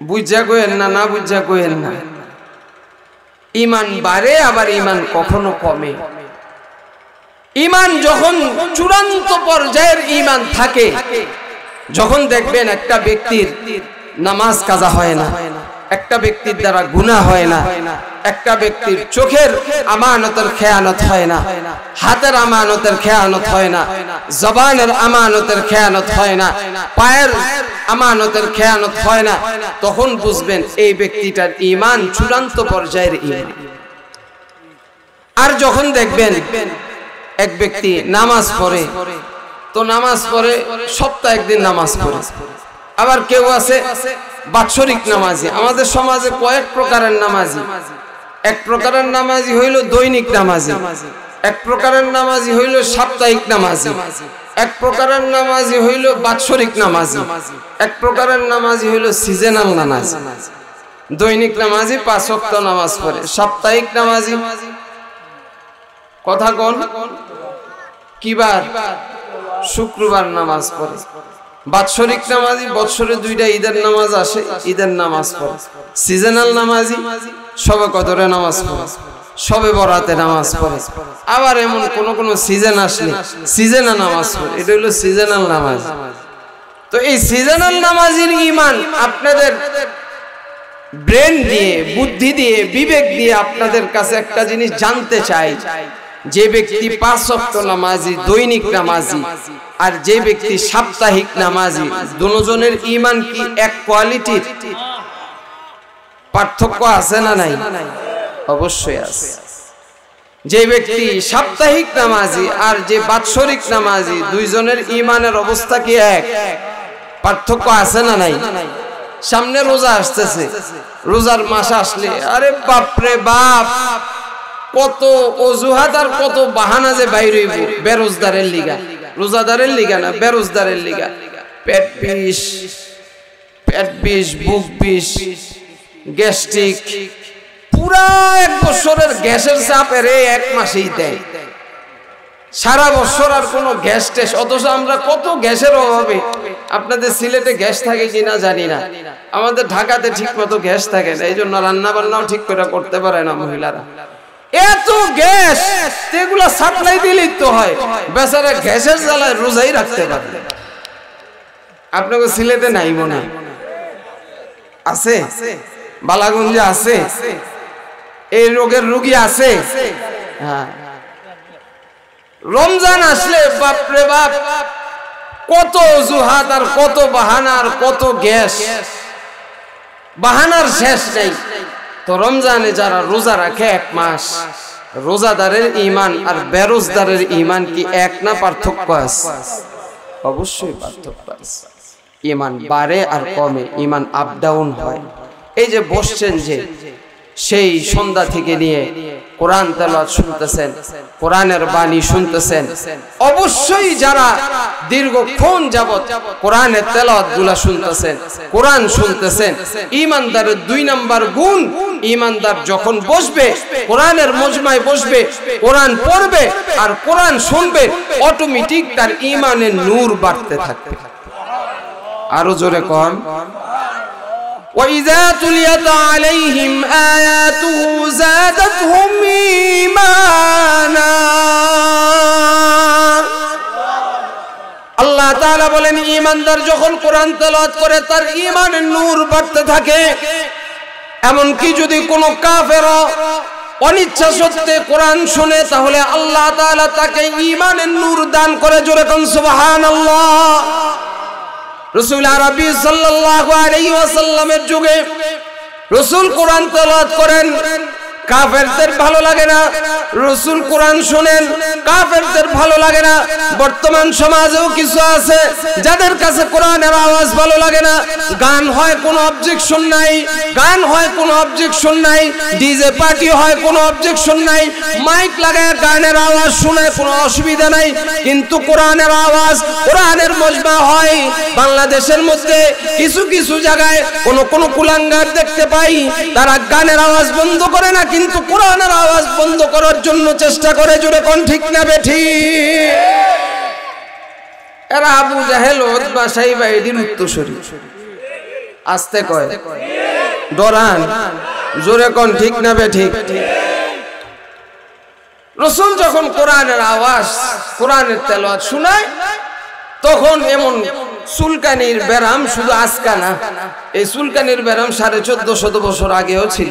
বুঝা কইেন না না বুঝা কইেন না। ইমান বাড়ে আবার ইমান কখনো কমে। ইমান যখন চূড়ান্ত পর্যায়ের ইমান থাকে, যখন দেখবেন একটা ব্যক্তির নামাজ কাজা হয় না, একটা ব্যক্তির দ্বারা গুণা হয় না, একটা ব্যক্তির চোখের আমানতের খেয়ানত হয় না, হাতের আমানতের খেয়ানত হয় না, জবানের আমানতের খেয়ানত হয় না, পায়ের আমানতের খেয়ানত হয় না, তখন বুঝবেন এই ব্যক্তিটার ইমান চূড়ান্ত পর্যায়ের ইমান। আর যখন দেখবেন এক ব্যক্তি নামাজ পড়ে, তো নামাজ পড়ে, সপ্তাহে একদিন নামাজ পড়ে। আবার কেউ আছে বাৎসরিক নামাজি। আমাদের সমাজে কয়েক প্রকারের নামাজি। এক প্রকারের নামাজি হইল দৈনিক নামাজি। এক প্রকারের নামাজি হইল সাপ্তাহিক নামাজি। এক প্রকারের নামাজি হইল বাৎসরিক নামাজি। এক প্রকারের নামাজি হইল সিজনাল নামাজি। দৈনিক নামাজি পাঁচ ওয়াক্ত নামাজ পড়ে। সাপ্তাহিক নামাজি। কথা কোন? কিবার? শুক্রবার নামাজ পড়ে। বাৎসরিক নামাজি বৎসরে দুইটা ঈদের নামাজ আসে, ঈদের নামাজ পড়ে। সিজনাল নামাজি সবে কদরে নামাজ পড়ে, সবে বরাতে নামাজ পড়ে। আবার এমন কোন কোন সিজন আসলে সিজনা নামাজ পড়ে। এটা হলো সিজনাল নামাজ। তো এই সিজনাল নামাজির ইমান আপনাদের ব্রেন দিয়ে, বুদ্ধি দিয়ে, বিবেক দিয়ে আপনাদের কাছে একটা জিনিস জানতে চাই। যে ব্যক্তি পাঁচ ওয়াক্ত নামাজি, দৈনিক নামাজি আর যে ব্যক্তি সাপ্তাহিক নামাজি, দুজনের ইমান কি এক কোয়ালিটির? পার্থক্য আছে না নাই? অবশ্যই আছে। যে ব্যক্তি সাপ্তাহিক নামাজি আর যে বাৎসরিক নামাজি, দুইজনের ইমানের অবস্থা কি এক? পার্থক্য আছে না নাই? সামনে রোজা আসতেছে। রোজার মাস আসলে, আরে বাপরে বাপ! কত অজুহাত আর কত বাহানা যে বাইরে বেরোজদারের লিগা। রোজাদারের লিগা না বেরোজদারের লিগা। পেট বিষ পেট বিষ, বুক বিষ, গ্যাস্ট্রিক। পুরা এক বছরের গ্যাসের চাপের এক মাসেই দেয়। সারা বছর আর কোনো গ্যাস টেস, অথচ আমরা কত গ্যাসের অভাবে আপনাদের সিলেটে গ্যাস থাকে কিনা জানি না। আমাদের ঢাকাতে ঠিক মতো গ্যাস থাকে না এই জন্য রান্না বান্নাও ঠিক করে করতে পারে না মহিলারা। এত গ্যাস, এগুলো সাপ্লাই দিলেই তো হয়। বেচারা গ্যাসের জ্বালায় রোজাই রাখতে পারে। আপনাকে সিলেটে নাই মনে আছে? বালাগঞ্জে আছে? এই রোগের রুগী আছে? হ্যাঁ। রমজান আসলে বাপরে বাপ, কত অজুহাত আর কত বাহানার কত গ্যাস। বাহানার শেষ নেই। তো রমজানে যারা রোজা রাখে এক মাস, রোজাদারের ইমান আর বেরোজদারের ইমান কি এক না পার্থক্য আছে? অবশ্যই পার্থক্য আছে। ইমান বাড়ে আর কমে ইমান আপ ডাউন হয়। এই যে বসছেন যে, সেই সন্ধ্যা থেকে নিয়ে কোরআন শুনতেছেন, কোরআনের বাণী শুনতেছেন। অবশ্যই যারা দীর্ঘক্ষণ যাবত কোরআনের তেলাওয়াতগুলা শুনতেছেন, কোরআন শুনতেছেন ইমানদারের দুই নাম্বার গুণ ইমানদার যখন বসবে, কোরআনের মজমায় বসবে, কোরআন পড়বে আর কোরআন শুনবে অটোমেটিক তার ইমানের নূর বাড়তে থাকবে। আরও জোরে কন। وإذا تليت عليهم آياته زادتهم إيمانا আল্লাহ তাআলা বলেন ঈমানদার যখন কোরআন তেলাওয়াত করে তার ঈমানের নূর বাড়তে থাকে এমনকি যদি কোনো কাফের অনিচ্ছা সত্ত্বে কোরআন শুনে তাহলে আল্লাহ তাআলা তাকে ঈমানের নূর দান করে জোরে কোন সুবহানাল্লাহ রসুল আরবি সাল্লাল্লাহু আলাইহি ওয়াসাল্লামের যুগে রসুল কোরআন তেলাওয়াত করেন। কাফেরদের ভালো লাগে না। রসুল কোরআন শোনেন, কাফেরদের ভালো লাগে না। বর্তমান সমাজেও কিছু আছে যাদের কাছে কোরআনের আওয়াজ ভালো লাগে না। গান হয় কোনো অবজেকশন নাই, গান হয় কোনো অবজেকশন নাই, ডিজে পার্টি হয় কোনো অবজেকশন নাই, মাইক লাগায় গানের আওয়াজ শুনে কোনো অসুবিধা নাই, কিন্তু কোরআনের আওয়াজ কোরআনের মজমা হয়। বাংলাদেশের মধ্যে কিছু কিছু জায়গায় কোনো কোনো কুলাঙ্গার দেখতে পাই, তারা গানের আওয়াজ বন্ধ করে না কিন্তু কোরআনের আওয়াজ বন্ধ করার জন্য চেষ্টা করে, জোরে কোন ঠিক না বেঠি এরা আবু জাহেল ওতবা সাইবা, এদিন উত্তরসূরি। আসতে কয়, ডরান, জোরে কোন ঠিক না বেঠিক রসুল যখন কোরআনের আওয়াজ, কোরআনের তেলাওয়াত শোনায়, তখন এমন সুলকানির ব্যারাম শুধু আজকা না, এই সুলকানির ব্যারাম সাড়ে চোদ্দ শত বছর আগেও ছিল।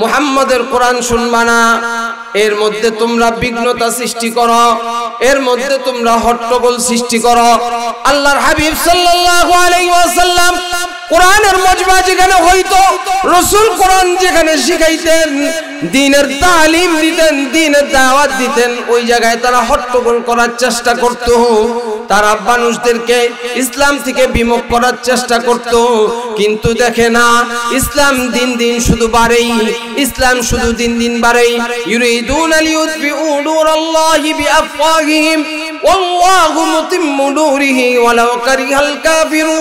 মুহাম্মাদের কোরআন শুনবা না। এর মধ্যে তোমরা বিঘ্নতা সৃষ্টি করো। এর মধ্যে তোমরা হট্টগোল সৃষ্টি করো। আল্লাহর হাবিব সাল্লাল্লাহু আলাইহি ওয়াসাল্লাম কোরআনের মজমা যেখানে হইতো, রসুল কোরআন যেখানে শিখাইতেন, দিনের তালিম দিতেন, দিনের দাওয়াত দিতেন, ওই জায়গায় তারা হট্টগোল করার চেষ্টা করত। তারা মানুষদেরকে ইসলাম থেকে বিমুখ করার চেষ্টা করত। কিন্তু দেখে না, ইসলাম দিন দিন শুধু বাড়েই। ইসলাম শুধু দিন দিন বাড়াই। ইউরিদুন লিইউতফিউ নূরাল্লাহি বিআফওয়াহিহিম। ওয়াল্লাহু মুতিম্মু নূরিহি ওয়ালাউ কারিহাল কাফিরুন।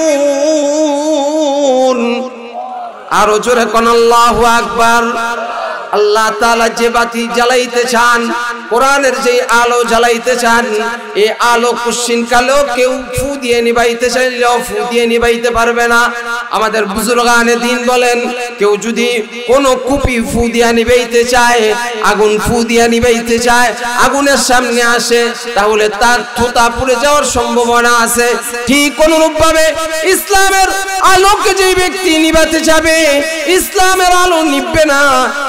আরও জোরে কোন আল্লাহু আকবার। আল্লাহ তাআলা যে বাতি জ্বালাইতে চান, কোরআনের যে আলো জ্বালাইতে চান, এই আলো কুশ্চিন কালেও কেউ ফু দিয়ে নিবাইতে চাইলেও ফু দিয়ে নিবাইতে পারবে না। আমাদের বুজুর্গানে দিন বলেন, কেউ যদি কোনো কুপি ফু দিয়া নিবাইতে চায়, আগুন ফু দিয়া নিবাইতে চায়, আগুনের সামনে আসে, তাহলে তার থোতা পুড়ে যাওয়ার সম্ভাবনা আছে। ঠিক অনুরূপ ভাবে ইসলামের আলোকে যে ব্যক্তি নিবাতে যাবে, ইসলামের আলো নিববে না,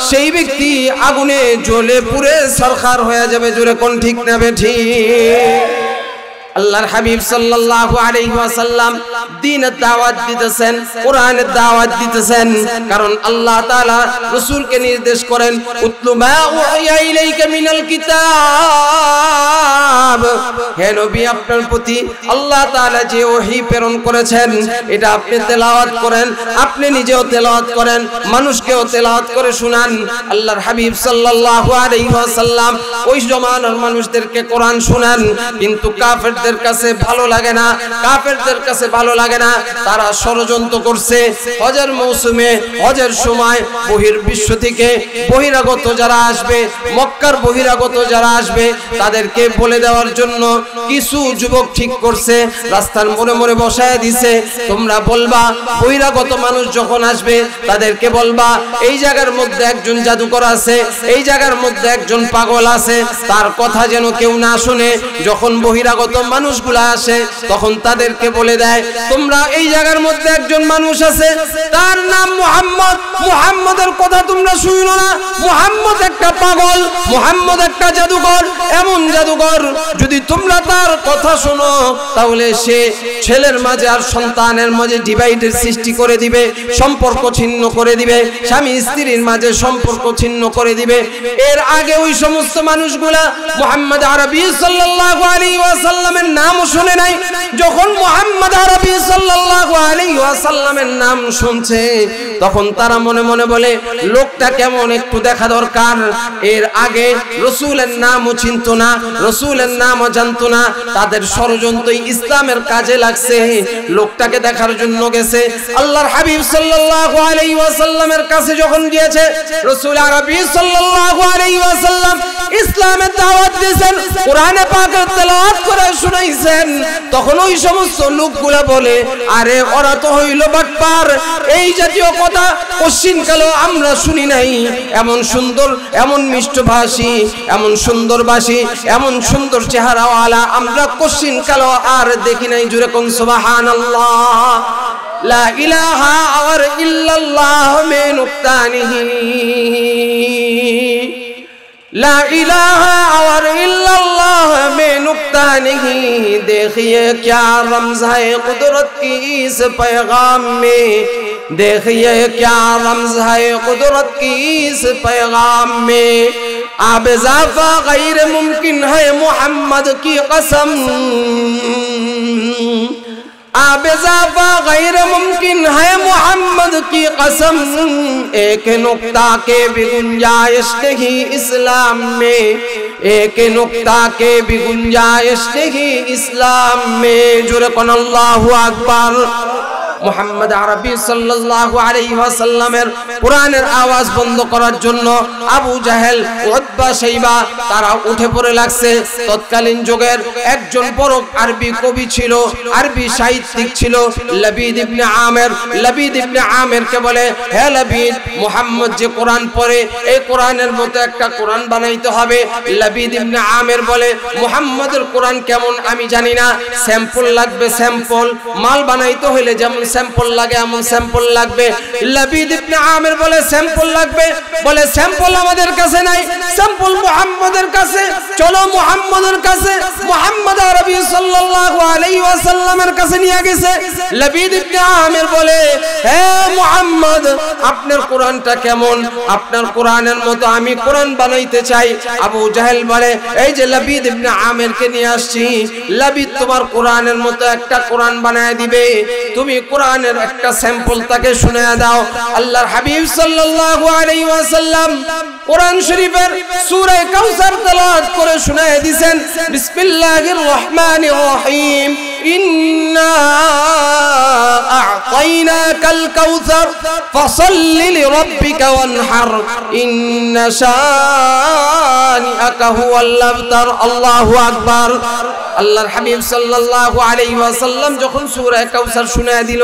সেই ব্যক্তি আগুনে জ্বলে পুরে সরকার হয়ে যাবে জোরে কোন ঠিক নেবে ঠিক? আল্লাহর হাবিব সাল্লাল্লাহু আলাইহি ওয়াসাল্লাম দ্বীনের দাওয়াত দিতেছেন, কোরআনের দাওয়াত দিতেছেন। কারণ আল্লাহ তাআলা রাসূলকে নির্দেশ করেন উতলু মা উহিয়া ইলাইকা মিনাল কিতাব। হে নবী, আপনার প্রতি আল্লাহ তাআলা যে ওহী প্রেরণ করেছেন, এটা আপনি তেলাওয়াত করেন, আপনি নিজেও তেলাওয়াত করেন, মানুষকেও তেলাওয়াত করে শুনান। আল্লাহর হাবিব সাল্লাল্লাহু আলাইহি ওয়াসাল্লাম ওই জমানার মানুষদেরকে কোরআন শুনান, কিন্তু কাফের কাফেরদের কাছে ভালো লাগে না, কাফেরদের কাছে ভালো লাগে না, তারা ষড়যন্ত্র করছে। হজের মৌসুমে, হজের সময় বহির বিশ্ব থেকে বহিরাগত যারা আসবে, মক্কার বহিরাগত যারা আসবে, তাদেরকে বলে দেওয়ার জন্য কিছু যুবক ঠিক করছে, রাস্তার মোড়ে মোড়ে বসায় দিছে। তোমরা বলবা, বহিরাগত মানুষ যখন আসবে, তাদেরকে বলবা, এই জায়গার মধ্যে একজন জাদুকর আছে, এই জায়গার মধ্যে একজন পাগল আছে, তার কথা যেন কেউ না শুনে। যখন বহিরাগত মানুষগুলা আসে, তখন তাদেরকে বলে দেয়, তোমরা এই জায়গার মধ্যে একজন মানুষ আছে, তার নাম মুহাম্মদ। মুহাম্মদের কথা তোমরা শুনো না। মুহাম্মদ একটা পাগল, মুহাম্মদ একটা জাদুকর, এমন জাদুকর। যদি তোমরা তার কথা শোনো, তাহলে সে ছেলের মাঝে আর সন্তানের মাঝে ডিভাইডের সৃষ্টি করে দিবে, সম্পর্ক ছিন্ন করে দিবে, স্বামী স্ত্রীর মাঝে সম্পর্ক ছিন্ন করে দিবে। এর আগে ওই সমস্ত মানুষগুলা মুহাম্মদ আরবি সাল্লাল্লাহু আলাইহি ওয়াসাল্লামের নাম শুনে নাই। যখন মুহাম্মদ আরবি সাল্লাল্লাহু আলাইহি ওয়াসাল্লামের নাম শুনছে, তখন তারা মনে মনে বলে, লোকটা কেমন একটু দেখা দরকার। এর আগে রসুলের নামও চিনত না, রসুলের নামও জানতো না। তাদের ষড়যন্ত্রই ইসলামের কাজে লাগছে। লোকটাকে দেখার জন্য গেছে। আল্লাহর হাবিব সাল্লাল্লাহু আলাইহি ওয়াসাল্লামের কাছে যখন গিয়েছে, রসুল আরবি সাল্লাল্লাহু আলাইহি ওয়াসাল্লাম ইসলামের দাওয়াত দিয়েছেন। কোরআনে পাকের তেলাওয়াত করে শুনাইছেন তখন ওই সমস্ত লোকগুলা বলে, আরে, ওরা তো হইল বাটপার। এই জাতীয় কথা পশ্চিম কালো আমরা শুনি নাই। এমন সুন্দর, এমন মিষ্টভাষী, এমন সুন্দর বাসী এমন সুন্দর চেহারাওয়ালা আমরা পশ্চিম কালো আর দেখি নাই। জুড়ে কোন সুবহানাল্লাহ। লা ইলাহা আর ইল্লাল্লাহ মে নুকতানিহি لا الہ اور اللہ میں نکتہ نہیں دیکھیے کیا رمز ہے قدرت کی اس پیغام میں دیکھیے کیا رمز ہے قدرت کی اس پیغام میں آب اضافہ غیر ممکن ہے محمد کی قسم آب اضافہ غیر ممکن ہے محمد کی قسم۔ ایک نقطہ کے بھی گنجائش نہیں اسلام میں۔ ایک نقطہ کے بھی گنجائش نہیں اسلام میں۔ جرقن اللہ اکبر۔ মোহাম্মদ আরবি সাল্লাল্লাহু আলাইহি ওয়াসাল্লামের কোরআনের আওয়াজ বন্ধ করার জন্য আবু জাহেল, উতবা, শাইবা তারা উঠে পড়ে লাগছে। তৎকালীন যুগের একজন বড় আরবি কবি ছিল, আরবি সাহিত্যিক ছিল, লবিদ ইবনে আমের। লবিদ ইবনে আমের কে বলে, হে লবিদ, মোহাম্মদ যে কোরআন পড়ে, এই কোরআনের মতো একটা কোরআন বানাইতে হবে। লবিদ ইবনে আমের বলে, মোহাম্মদের কোরআন কেমন আমি জানি না। স্যাম্পল লাগবে স্যাম্পল। মাল বানাইতে হইলে যেমন স্যাম্পল লাগে, এমন স্যাম্পল লাগবে। লাবিদ ইবনে আমির বলে স্যাম্পল লাগবে। বলে স্যাম্পল আমাদের কাছে নাই। স্যাম্পল মুহাম্মদের কাছে। চলো, মুহাম্মদের কাছে। মুহাম্মদ আরবি সাল্লাল্লাহু আলাইহি ওয়াসাল্লামের কাছে নিয়ে গেছে। লাবিদ ইবনে আমির বলে, হে মুহাম্মদ, আপনার কোরআনটা কেমন? আপনার কোরআনের মতো আমি কোরআন বানাইতে চাই। আবু জাহেল বলে, এই যে লাবিদ ইবনে আমিরকে নিয়ে আসছি। লাবিদ তোমার কোরআনের মতো একটা কোরআন বানায় দিবে। তুমি কোরআনের একটা স্যাম্পল তাকে শুনে দাও। আল্লাহর হাবিব সাল্লাল্লাহু আলাইহি ওয়াসাল্লাম কোরআন শরীফের সূরা কাউসার তেলাওয়াত করে শুনায় দিবেন বিসমিল্লাহির রহমানির রহিম, ইন্না আ'তাইনাকাল কাউসার, ফাসাল্লি লিরাব্বিকা ওয়ানহার, ইন্না শানিআকা হুয়াল আবতার, আল্লাহু আকবার। আল্লাহর হাবিব সাল্লাল্লাহু আলাইহি ওয়াসাল্লাম যখন সূরা কাউসার শুনায় দিল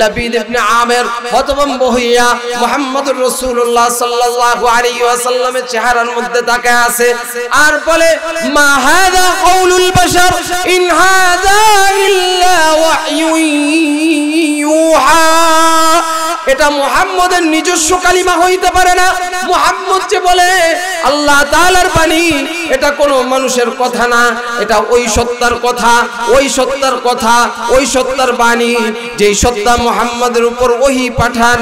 লাবিদ ইবনে আমির হতভম্ব হইয়া মুহাম্মদুর রাসূলুল্লাহ সাল্লাল্লাহু আলাইহি ওয়াসাল্লামের চেহারার মধ্যে তাকায় আছে আর বলে, মা হাযা কাউলুল বাশার, ইন হাযা ইল্লা ওয়াহয়ুন ইউহা। এটা মুহাম্মদের নিজস্ব কালিমা হইতে পারে না। মুহাম্মদ যে বলে, আল্লাহ তাআলার বাণী, এটা কোনো মানুষের কথা না, এটা ওই সত্তার কথা, ওই সত্তার কথা, ওই সত্তার বাণী, যেই সত্তা মুহাম্মাদের উপর ওহি পাঠান।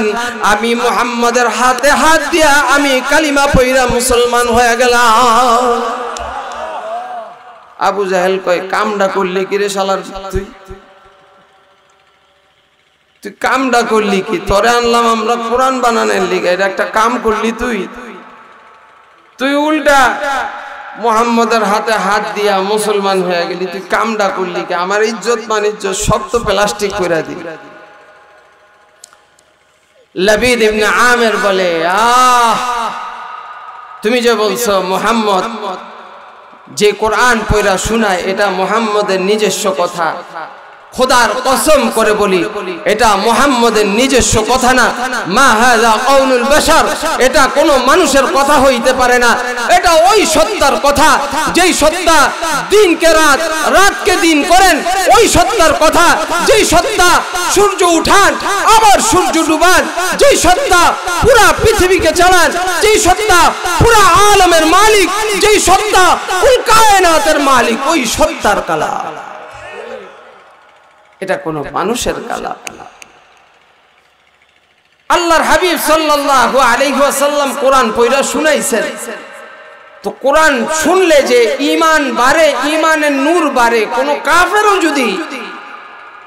আমি মুহাম্মাদের হাতে হাত দিয়া আমি কালিমা পইরা মুসলমান হয়ে গেলাম। আবু জাহেল কয়, কামডা করলি কি রে শালার তুই? তুই কামডা করলি কি? তোরে আনলাম আমরা কোরআন বানানোর লিগে। এটা একটা কাম করলি তুই? তুই উল্টা মোহাম্মদের হাতে হাত দিয়া মুসলমান হয়ে গেলি। তুই কামডা করলি কি? আমার ইজ্জত মানিজ্য সব তো প্লাস্টিক করে দিলি। লবিদ ইবনে আমের বলে, আহ, তুমি যে বলছো মোহাম্মদ, যে কোরআন পয়রা শোনায়, এটা মোহাম্মদের নিজস্ব কথা। খোদার কসম করে বলি, এটা মোহাম্মদের নিজস্ব কথা না। মা হাজা কৌনুল বেশার, এটা কোনো মানুষের কথা হইতে পারে না। এটা ওই সত্তার কথা, যেই সত্তা দিনকে রাত, রাতকে দিন করেন, ওই সত্তার কথা। যেই সত্তা সূর্য উঠান, আবার সূর্য ডুবান, যেই সত্তা পুরা পৃথিবীকে চালান, যেই সত্তা পুরা আলমের মালিক, যেই সত্তা কায়নাতের মালিক, ওই সত্তার কালা এটা কোনো মানুষের কালা আল্লাহর হাবিব সাল্লাল্লাহু আলাইহি ওয়াসাল্লাম কোরআন পয়রা শুনাইছেন। তো কোরআন শুনলে যে ঈমান বাড়ে ঈমানের নূর বাড়ে কোন কাফেরও যদি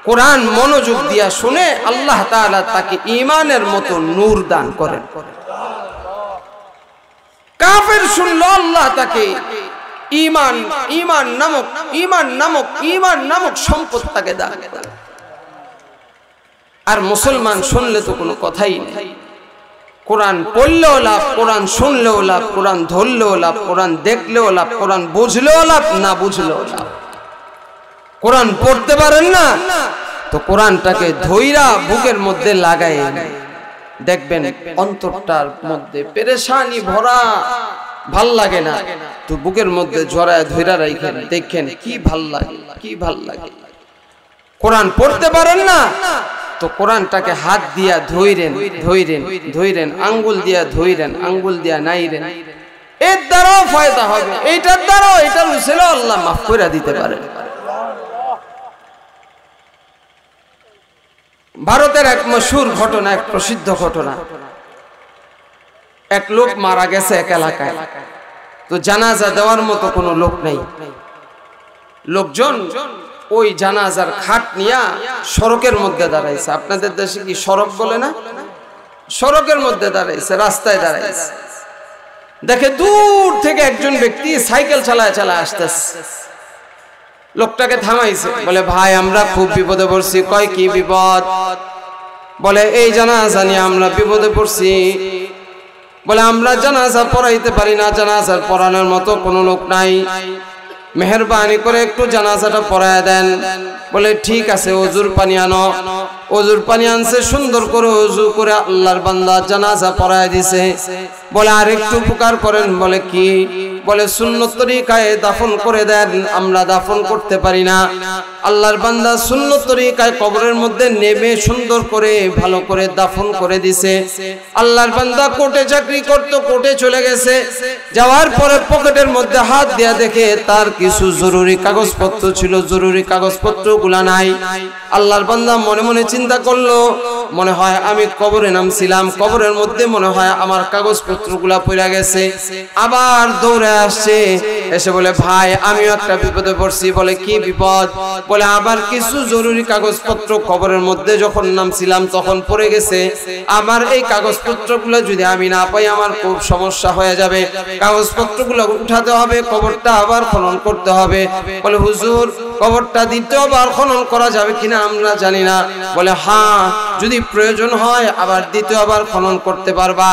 কোরআন মনোযোগ দিয়া শুনে আল্লাহ তাআলা তাকে ইমানের মতো নূর দান করেন। কাফের শুনলো আল্লাহ তাকে ইমান ইমান নামক ইমান নামক ইমান নামক সম্পদ তাকে দান আর মুসলমান শুনলে তো কোনো কথাই নেই। কোরআন পড়লেও লাভ, কোরআন শুনলেও লাভ, কোরআন ধরলেও লাভ, কোরআন দেখলেও লাভ, কোরআন বুঝলেও লাভ, না বুঝলেও লাভ। কোরআন পড়তে পারেন না, তো কোরআনটাকে ধৈরা বুকের মধ্যে লাগাই দেখবেন অন্তরটার মধ্যে পেরেশানি ভরা ভালো লাগে না। তো বুকের মধ্যে জড়ায় ধৈরা রাখেন দেখেন কি ভালো লাগে, কি ভালো লাগে। কোরআন পড়তে পারেন না, তো কোরআনটাকে হাত দিয়া ধইরেন ধইরেন ধইরেন, আঙ্গুল দিয়া ধইরেন, আঙ্গুল দিয়া নাইরেন। এর দ্বারাও ফায়দা হবে, এইটার দ্বারাও এটার ছিল আল্লাহ মাফ করে দিতে পারেন ভারতের এক মশুর ঘটনা, এক প্রসিদ্ধ ঘটনা। এক লোক মারা গেছে এক এলাকায়। তো জানাজা দেওয়ার মতো কোনো লোক নেই। লোকজন ওই জানাজার খাট নিয়া সড়কের মধ্যে দাঁড়াইছে। আপনাদের দেশে কি সড়ক বলে না? সড়কের মধ্যে দাঁড়াইছে, রাস্তায় দাঁড়াইছে। দেখে দূর থেকে একজন ব্যক্তি সাইকেল চালায় চালায় আসতেছে। লোকটাকে থামাইছে, বলে, ভাই, আমরা খুব বিপদে পড়ছি। কয়, কি বিপদ? বলে, এই জানাজা নিয়ে আমরা বিপদে পড়ছি। বলে, আমরা জানাজা পড়াইতে পারি না, জানাজার পড়ানোর মতো কোনো লোক নাই। মেহরবানি করে একটু জানাজাটা পড়ায় দেন। বলে, ঠিক আছে, অজুর পানি আনো। অজুর পানি আনছে, সুন্দর করে অজু করে আল্লাহর বান্দা জানাজা পড়ায় দিছে। বলে আর একটু উপকার করেন। বলে, কি? বলে, সুন্নত তরিকায় দাফন করে দেন, আমরা দাফন করতে পারি না। আল্লাহর বান্দা সুন্নত তরিকায় কবরের মধ্যে নেমে সুন্দর করে, ভালো করে দাফন করে দিছে। আল্লাহর বান্দা কোর্টে চাকরি করতো, কোর্টে চলে গেছে। যাওয়ার পরে পকেটের মধ্যে হাত দেয়া দেখে তার কিছু জরুরি কাগজপত্র ছিল। জরুরি কাগজপত্রগুলা নাই। আল্লাহর বান্দা মনে মনে চিন্তা করল, মনে হয় আমি কবরে নামছিলাম, কবরের মধ্যে মনে হয় আমার কাগজপত্রগুলা পড়ে গেছে। আবার দৌড়ে আসছে, এসে বলে, ভাই, আমিও একটা বিপদে পড়ছি। বলে, কি বিপদ? বলে, আবার কিছু জরুরি কাগজপত্র কবরের মধ্যে যখন নামছিলাম, তখন পড়ে গেছে। আমার এই কাগজপত্রগুলো যদি আমি না পাই, আমার খুব সমস্যা হয়ে যাবে। কাগজপত্রগুলো উঠাতে হবে, কবরটা আবার খনন করতে হবে। বলে, হুজুর, কবরটা দ্বিতীয়বার খনন করা যাবে কিনা আমরা জানি না। বলে হ্যাঁ যদি প্রয়োজন হয় আবার দ্বিতীয়বার খনন করতে পারবা।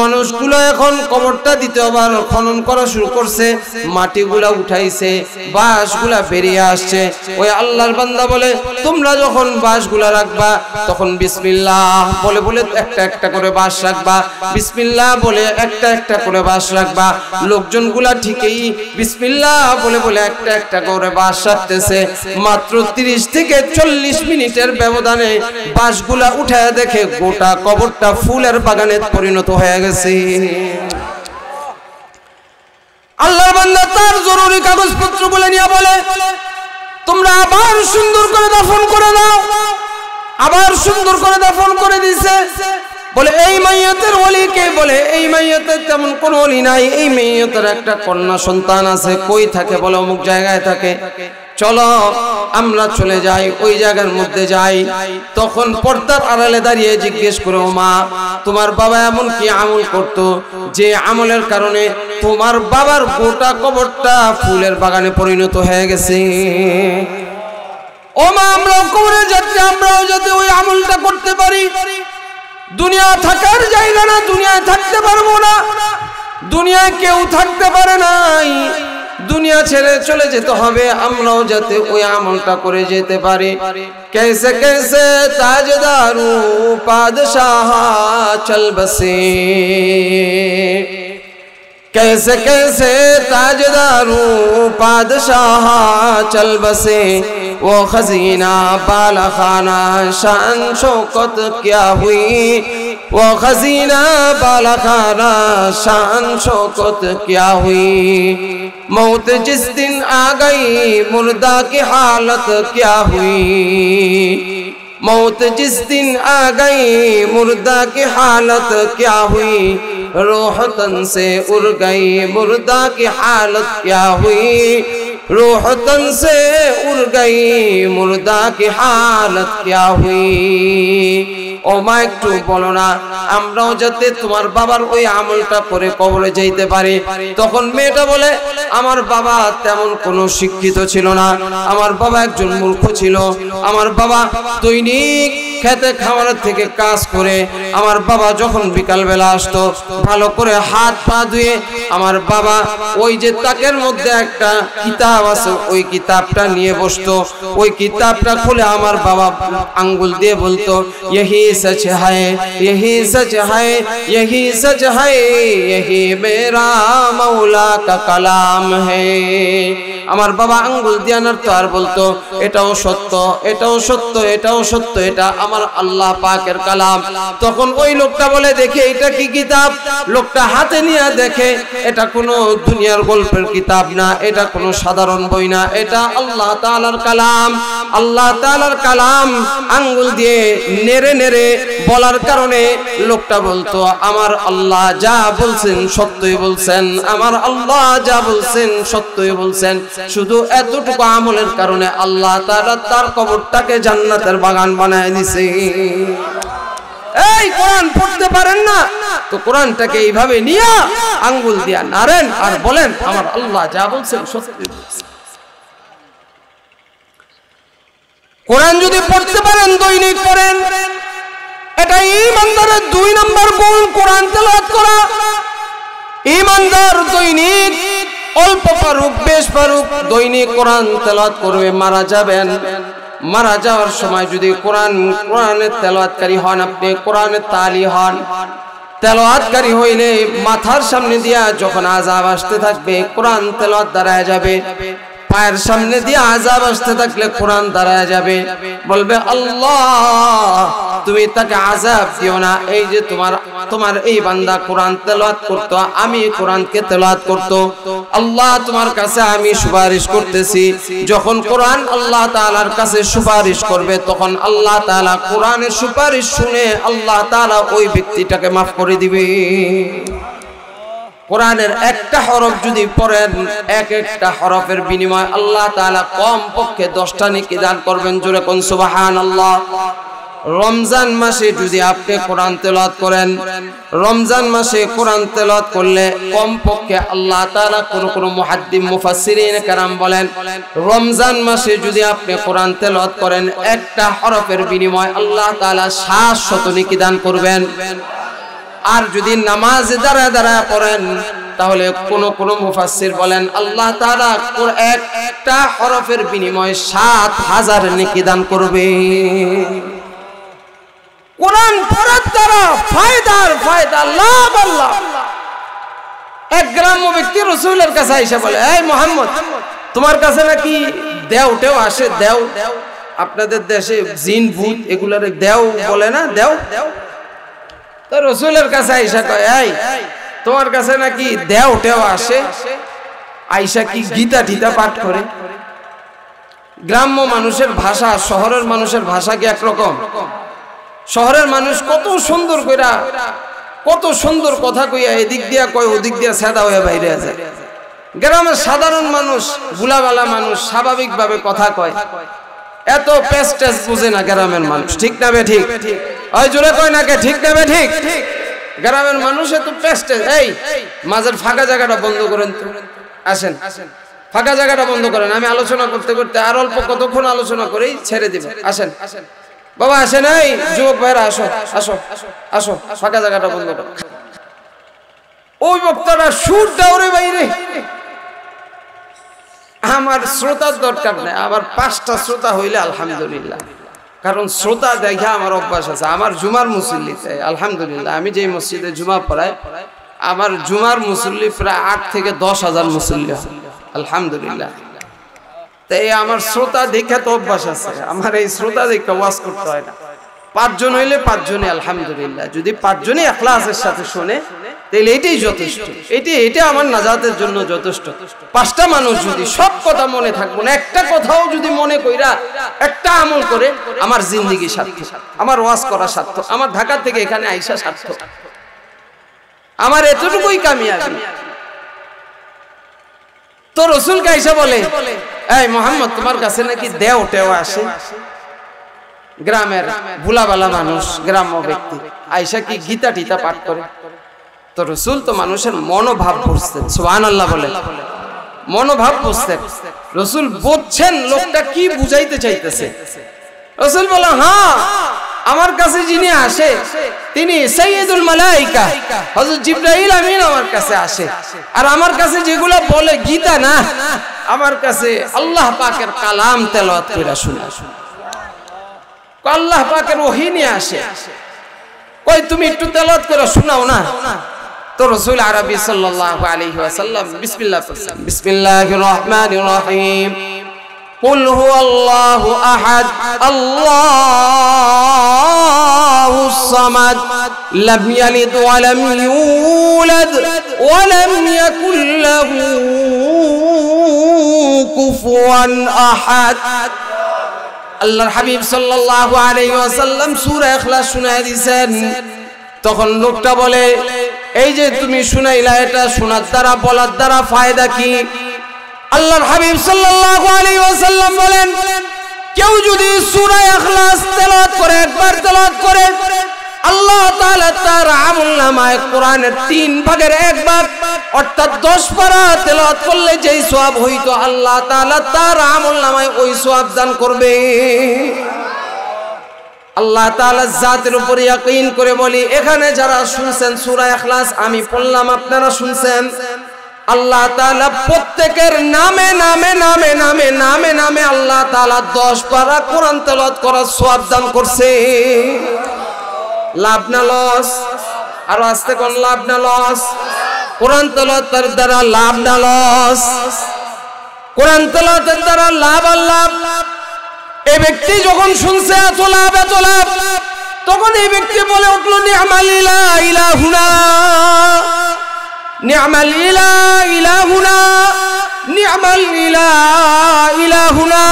মানুষগুলো এখন কবরটা দ্বিতীয়বার খনন করা শুরু করছে, মাটিগুলা উঠাইছে, বাঁশগুলা বেরিয়ে আসছে। ওই আল্লাহর বান্দা বলে, তোমরা যখন বাঁশগুলা রাখবা, তখন বিসমিল্লাহ বলে বলে একটা একটা করে বাঁশ রাখবা। বিসমিল্লাহ বলে একটা একটা করে বাঁশ রাখবা। লোকজনগুলা ঠিকই বিসমিল্লাহ বলে বলে একটা একটা করে বাঁশ রাখতেছে। মাত্র তিরিশ থেকে চল্লিশ মিনিটের ব্যবধানে বাঁশগুলা উঠায় দেখে গোটা কবরটা ফুলের বাগানে পরিণত হয়ে গেছে। আল্লাহর বান্দা তার জরুরি কাগজপত্র বলে নিয়ে বলে, তোমরা আবার সুন্দর করে দাফন করে দাও। আবার সুন্দর করে দাফন করে দিছে। বলে, এই মাইয়াতের অলি কে? বলে, এই মাইয়াতের তেমন কোন অলি নাই। এই মাইয়াতের একটা কন্যা সন্তান আছে। কই থাকে বলে? অমুক জায়গায় থাকে। চলো, আমরা চলে যাই, ওই জায়গার মধ্যে যাই। তখন পর্দার আড়ালে দাঁড়িয়ে জিজ্ঞেস করো, মা, তোমার বাবা এমন কি আমল করত যে আমলের কারণে তোমার বাবার গোটা কবরটা ফুলের বাগানে পরিণত হয়ে গেছে? ও মা আমরাও কবরে যাচ্ছি, আমরাও যাতে ওই আমলটা করতে পারি। দুনিয়া থাকার জায়গা না, দুনিয়ায় থাকতে পারব না। দুনিয়ায় কেউ থাকতে পারে নাই। دنیا ছেড়ে চলে যেতে ہوئے আমরাও যাতে ওই আমলটা করে যেতে পারি। کیسے কেসে তাজদারু پادشاہ چل بسے کیسے کیسے تاجداروں پادشاہ چل بسے وہ خزینہ بالا خانہ شان شوکت کیا ہوئی وہ خزینہ بالا خانہ شان شوکت کیا ہوئی؟ موت جس دن آ گئی، مردہ کی حالت کیا ہوئی؟ موت جس دن آ گئی، مردہ کی حالت کیا ہوئی؟ روح تن سے اڑ گئی، مردہ کی حالت کیا ہوئی؟ روح تن سے اڑ گئی، مردہ کی حالت کیا ہوئی؟ ও মা একটু বলো না, আমরাও যাতে তোমার বাবার ওই আমলটা করে কবরে যাইতে পারি। তখন মেয়েটা বলে, আমার বাবা তেমন কোনো শিক্ষিত ছিল না। আমার বাবা একজন মূর্খ ছিল। আমার বাবা দৈনিক খেতে খামারের থেকে কাজ করে। আমার বাবা যখন বিকাল বেলা আসতো, ভালো করে হাত পা ধুয়ে আমার বাবা ওই যে তাকের মধ্যে একটা কিতাব আছে, ওই কিতাবটা নিয়ে বসতো। ওই কিতাবটা খুলে আমার বাবা আঙ্গুল দিয়ে বলতো यही सच है यही सच है यही सच है यही मेरा मौला का कलाम है আমার বাবা আঙ্গুল দিয়ে তো আর বলতো এটাও সত্য এটাও সত্য এটাও সত্য এটা আমার আল্লাহ পাকের কালাম তখন ওই লোকটা বলে দেখে এটা কি কিতাব লোকটা হাতে নিয়ে দেখে এটা কোনো দুনিয়ার গল্পের কিতাব না এটা কোনো সাধারণ বই না এটা আল্লাহ তাআলার কালাম আল্লাহ তাআলার কালাম আঙ্গুল দিয়ে নেড়ে নেড়ে বলার কারণে লোকটা বলতো, আমার আল্লাহ যা বলছেন সত্যই বলছেন, আমার আল্লাহ যা বলছেন সত্যই বলছেন। শুধু এতটুকু আমলের কারণে আল্লাহ তাআলা তার কবরটাকে জান্নাতের বাগান বানায় দিছে। এই, কোরআন পড়তে পারেন না? তো কোরআনটাকে এইভাবে নিয়ে আঙ্গুল দিয়া নারেন আর বলেন, আমার আল্লাহ যা বলছেন সত্যি কোরআন যদি পড়তে পারেন, দৈনিক পড়েন। ইমানদারের দুই নম্বর গুণ কোরআন তেলাওয়াত করা। ইমানদার দৈনিক, অল্প পারুক বেশ পারুক দৈনিক কোরআন তেলাওয়াত করবে, মারা যাবেন। মারা যাওয়ার সময় যদি কোরআন, কোরআনের তেলাওয়াতকারী হন, আপনি কোরআনের তালি হন। তেলাওয়াতকারী হইলে মাথার সামনে দিয়া যখন আজাব আসতে থাকবে, কোরআন তেলাওয়াত দাঁড়ায় যাবে। পায়ের সামনে দিয়ে আজাব আসতে থাকলে কোরআন দাঁড়ায় যাবে। বলবে, আল্লাহ, তুমি তাকে আজাব দিও না। এই যে তোমার তোমার এই বান্দা কোরআন তেলাওয়াত করতো, আমি কোরআনকে তেলাওয়াত করতো। আল্লাহ তোমার কাছে আমি সুপারিশ করতেছি। যখন কোরআন আল্লাহ তাআলার কাছে সুপারিশ করবে, তখন আল্লাহ তাআলা কোরআনের সুপারিশ শুনে আল্লাহ তাআলা ওই ব্যক্তিটাকে মাফ করে দিবে। কোরআনের একটা হরফ যদি পড়েন, এক একটা হরফের বিনিময় আল্লাহ তাআলা কম পক্ষে দশটা নেকি দান করবেন, জোরে কোন সুবাহান আল্লাহ রমজান মাসে যদি আপনি কোরআন তেলত করেন, রমজান মাসে কোরআন তেলত করলে কমপক্ষে আল্লাহ তালা কোন কোন মুহাদ্দিম মুফাসিরিন কারাম বলেন, রমজান মাসে যদি আপনি কোরআন তেলত করেন, একটা হরফের বিনিময় আল্লাহ তালা সাত শত নিকিদান করবেন। আর যদি নামাজ দাঁড়ায় দাঁড়ায় পড়েন, তাহলে কোন কোন মুফাসসির বলেন, আল্লাহ তাআলা একটা হরফের বিনিময়ে সাত হাজার নেকি দান করবে। কোরআন পড়ার দ্বারা ফায়দার ফায়দা, লাভ আল্লাহ। এক গ্রাম্য ব্যক্তি রসুলের কাছে বলে, এই মোহাম্মদ, তোমার কাছে নাকি দেও, টেও আসে, দেও। আপনাদের দেশে জিন, ভূত এগুলার দেও বলে না, দেও? তো রসুলের কাছে আইসা কয়, এই, তোমার কাছে নাকি দেও টেও আসে? আইসা কি গীতা টিতা পাঠ করে? গ্রাম্য মানুষের ভাষা, শহরের মানুষের ভাষা কি একরকম? শহরের মানুষ কত সুন্দর কইরা, কত সুন্দর কথা কইয়া এদিক দিয়া কয়, ওদিক দিয়া সাদা হয়ে বাইরে আছে। গ্রামের সাধারণ মানুষ বুলাবালা মানুষ স্বাভাবিকভাবে কথা কয়। এত পেস্টেস বুঝে না গ্রামের মানুষ, ঠিক না বে ঠিক? ওই জোরে কয় না কে, ঠিক না বে, ঠিক? গ্রামের মানুষ এত পেস্টেস এই, মাঝের ফাঁকা জায়গাটা বন্ধ করেন তো। আসেন। ফাঁকা জায়গাটা বন্ধ করেন। আমি আলোচনা করতে করতে আর অল্প কতক্ষণ আলোচনা করেই ছেড়ে দিব। আসেন। বাবা, আসেন, এই, যুবক ভাইরা, আসো আসো আসো। ফাঁকা জায়গাটা বন্ধ করো। ওই বক্তারা সুর দাওরে বাইরে। আমার শ্রোতার দরকার নেই। আমার পাঁচটা শ্রোতা হইলে আলহামদুলিল্লাহ। কারণ শ্রোতা দেখে আমার অভ্যাস আছে। আমার জুমার মুসল্লিতে, আলহামদুলিল্লাহ, আমি যে মসজিদে জুমা পড়াই, আমার জুমার মুসল্লি প্রায় আট থেকে দশ হাজার মুসল্লি আলহামদুলিল্লাহ। তাই আমার শ্রোতা দেখে তো অভ্যাস আছে। আমার এই শ্রোতা দেখে ওয়াজ করতে হয় না। পাঁচজন হইলে পাঁচজনে আলহামদুলিল্লাহ। যদি পাঁচজনই এখলাসের সাথে শোনে তাহলে এটাই যথেষ্ট। এটি, এটা আমার নাজাতের জন্য যথেষ্ট। পাঁচটা মানুষ যদি সব কথা মনে থাকব না একটা কথাও যদি মনে কইরা একটা আমল করে, আমার জিন্দিগি সার্থক, আমার ওয়াজ করা সার্থক, আমার ঢাকা থেকে এখানে আইসা সার্থক। আমার এতটুকুই কামিয়াবি। তো রসুল কাইসা বলে, এই মোহাম্মদ, তোমার কাছে নাকি দেও টেও আসে? গ্রামের ভুলাবালা মানুষ, গ্রাম্য ব্যক্তি। আইসা কি গীতা টিতা পাঠ করে? তো রসুল তো মানুষের মনোভাব বুঝতেন সুহান আল্লাহ বলে। মনোভাব বুঝতেন রসুল বুঝছেন লোকটা কি বুঝাইতে চাইতেছে। রসুল বলে হ্যাঁ আমার কাছে যিনি আসে, তিনি সৈয়দুল মালাইকা। হযরত জিবরাইল আমিন আমার কাছে আসে। আর আমার কাছে যেগুলো বলে গীতা না, আমার কাছে আল্লাহ পাকের কালাম তেলাওয়াত করে শুনে আল্লাহ পাকের ওহী নিয়ে আসে কই তুমি একটু তেলাওয়াত করে শোনাও না তো রসুল আরবি সাল্লাল্লাহু আলাইহি ওয়াসাল্লাম বিসমিল্লাহ পড়ছেন বিসমিল্লাহির রহমানির রহিম قل هو الله أحد الله الصمد لم يلد ولم يولد ولم يكن له كفوا أحد আল্লাহর হাবিব সাল্লাল্লাহু আলাইহি ওয়াসাল্লাম সূরা ইখলাস শুনায় দিয়েছেন তখন লোকটা বলে, এই যে তুমি শুনাইলা এটা শোনার দ্বারা, বলার দ্বারা ফায়দা কি? আল্লাহর হাবিব সাল্লাল্লাহু আলাইহি ওয়াসাল্লাম বলেন, কেউ যদি সূরা ইখলাস তেলাওয়াত করে, একবার তেলাওয়াত করে আল্লাহ তাআলা তার আমলনামায় কোরআনের তিন ভাগের এক ভাগ, অর্থাৎ 10 পারা তেলাওয়াত করলে যেই সওয়াব হইতো, আল্লাহ তাআলা তার আমলনামায় ওই সওয়াব দান করবে। আল্লাহ তাআলা জাতের উপর ইয়াকিন করে বলি, এখানে যারা শুনছেন সূরা ইখলাস, আমি পড়লাম আপনারা শুনছেন? আল্লাহ তাআলা প্রত্যেকের নামে নামে নামে নামে নামে নামে আল্লাহ তাআলা 10 পারা কোরআন তেলাওয়াত করার সওয়াব দান করছে। লাভ না লস। আর আস্তে কোন লাভ না লস। কোরআন তেলাওয়াতের দ্বারা লাভ না লস। কোরআন তেলাওয়াতের দ্বারা লাভ আর লাভ। এই ব্যক্তি যখন শুনছে, এত লাভ এত লাভ। তখন এই ব্যক্তি বলে উঠল নি'মাল ইলাহুনা। নি'মাল ইলাহুনা। নি'মাল ইলাহুনা।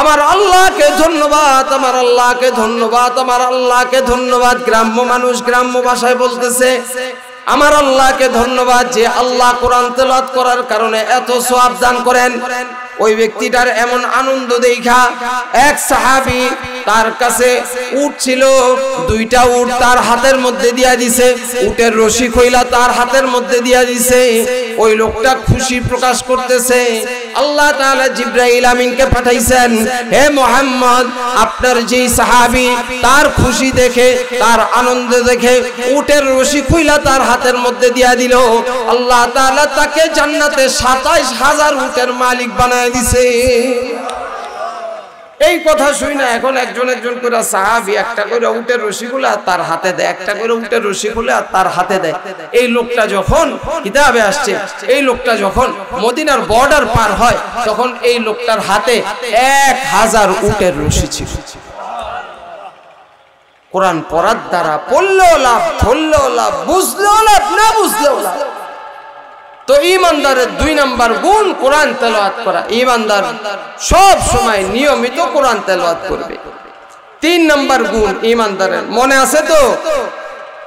আমার আল্লাহকে ধন্যবাদ, আমার আল্লাহকে ধন্যবাদ, আমার আল্লাহকে ধন্যবাদ। গ্রাম্য মানুষ গ্রাম্য ভাষায় বলতেছে, আমার আল্লাহকে ধন্যবাদ যে আল্লাহ কোরআন তেলাত করার কারণে এত সোয়াব দান করেন। ওই ব্যক্তিটার এমন আনন্দ দেখা এক সাহাবি তার কাছে উট ছিল, দুইটা উট তার হাতের মধ্যে দিয়া দিছে, উটের রশি খইলা তার হাতের মধ্যে দিয়া দিছে, ওই লোকটা খুশি প্রকাশ করতেছে, আল্লাহ তাআলা জিব্রাইল আমিনকে পাঠাইছেন, হে মোহাম্মদ, আপনার যেই সাহাবি তার খুশি দেখে, তার আনন্দ দেখে উটের রশি খুইলা তার হাতের মধ্যে দিয়া দিল, আল্লাহ তাআলা তাকে জান্নাতে 27 হাজার উটের মালিক বানায় দিছে এই কথা শুই না, এখন একজন একজন করে সাহাবি একটা করে উটের রশিগুলো তার হাতে দেয়, একটা করে উটের রশিগুলো তার হাতে দেয়। এই লোকটা যখন কিতাবে আসছে, এই লোকটা যখন মদিনার বর্ডার পার হয়, তখন এই লোকটার হাতে এক হাজার উটের রশি ছিল। কোরআন পড়ার দ্বারা পড়লেও লাভ, ধরলেও লাভ, বুঝলেও লাভ, না বুঝলেও লাভ। তো ইমানদারের দুই নাম্বার গুণ কোরআন তেলাওয়াত করা। ইমানদার সব সময় নিয়মিত কোরআন তেলাওয়াত করবে। তিন নাম্বার গুণ ইমানদারের। মনে আছে তো?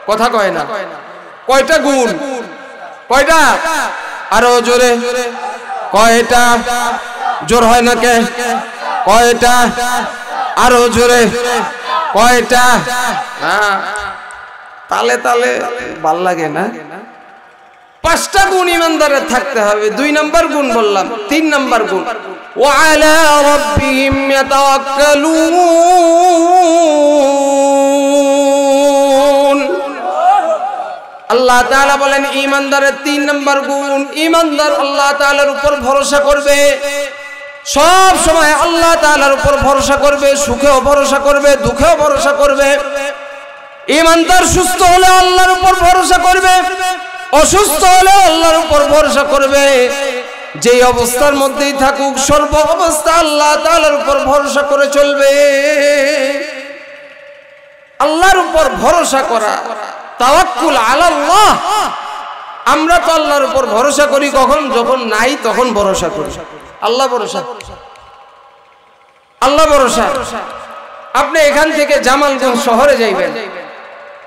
কথা কয় না। কয়টা গুণ? কয়টা? আরও জোরে। কয়টা? জোর হয় না কে? কয়টা? আরও জোরে। কয়টা? হ্যাঁ। তালে তালে ভালো লাগে না? পাঁচটা গুণ ইমানদারের থাকতে হবে দুই নাম্বার গুণ বললাম তিন নাম্বার গুণ وعلى ربهم يتوكلون আল্লাহ তাআলা বলেন ইমানদারের তিন নাম্বার গুণ ইমানদার আল্লাহ তাআলার উপর ভরসা করবে সব সময় আল্লাহ তাআলার উপর ভরসা করবে সুখেও ভরসা করবে দুঃখেও ভরসা করবে ইমানদার সুস্থ হলে আল্লাহর উপর ভরসা করবে অসুস্থ হলে আল্লাহর উপর ভরসা করবে। যে অবস্থার মধ্যেই থাকুক, সর্ব অবস্থা আল্লাহ তালার উপর ভরসা করে চলবে। আল্লাহর উপর ভরসা করা, তাওয়াক্কুল আলাল্লাহ। আমরা তো আল্লাহর উপর ভরসা করি, কখন যখন নাই তখন ভরসা করি। আল্লাহ ভরসা। আল্লাহ ভরসা। আপনি এখান থেকে জামালগঞ্জ শহরে যাইবেন।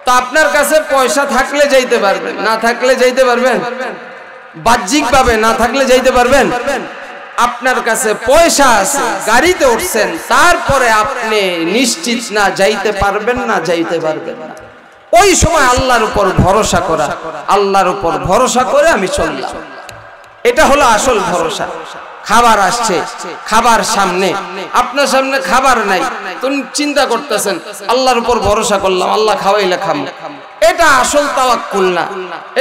তা আপনার কাছে পয়সা থাকলে যাইতে পারবেন, না থাকলে যাইতে পারবেন? বাহ্যিক বাহ্যিকভাবে না থাকলে যাইতে পারবেন? আপনার কাছে পয়সা আছে, গাড়িতে উঠছেন, তারপরে আপনি নিশ্চিত না যাইতে পারবেন না যাইতে পারবেন না। ওই সময় আল্লাহর উপর ভরসা করা, আল্লাহর উপর ভরসা করে আমি চললাম। এটা হলো আসল ভরসা। খাবার আসছে খাবার সামনে। আপনার সামনে খাবার নাই। তুমি চিন্তা করতেছেন আল্লাহর উপর ভরসা করলাম আল্লাহ খাওয়াইলে খাম। এটা আসল তাওয়াক্কুল না।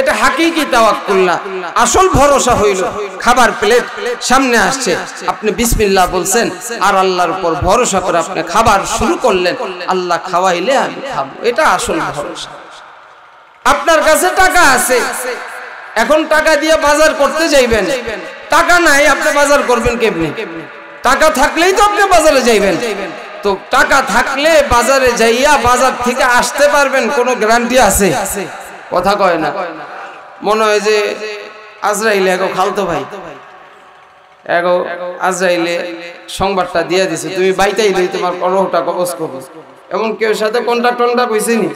এটা হাকিকি তাওয়াক্কুল না। আসল ভরসা হইল খাবার প্লেট সামনে আসছে। আপনি বিসমিল্লাহ বলছেন আর আল্লাহর উপর ভরসা করে আপনি খাবার শুরু করলেন আল্লাহ খাওয়াইলে আমি খাব। এটা আসল ভরসা। আপনার কাছে টাকা আছে। এখন টাকা দিয়ে বাজার করতে যাইবেন। টাকা নাই, আপনি বাজার করবেন কেমনি? টাকা থাকলেই তো আপনি বাজারে যাইবেন। তো টাকা থাকলে বাজারে যাইয়া বাজার থেকে আসতে পারবেন, কোনো গ্যারান্টি আছে? কথা কয় না। মনে হয় যে আজরাইলে এগো খালতো ভাই। এগো আজরাইলে সংবাদটা দিয়ে দিছে, তুমি বাইতাই লই তোমার করোটা কবজ করব এমন কেউ সাথে কোনটা টনটা কইছেনি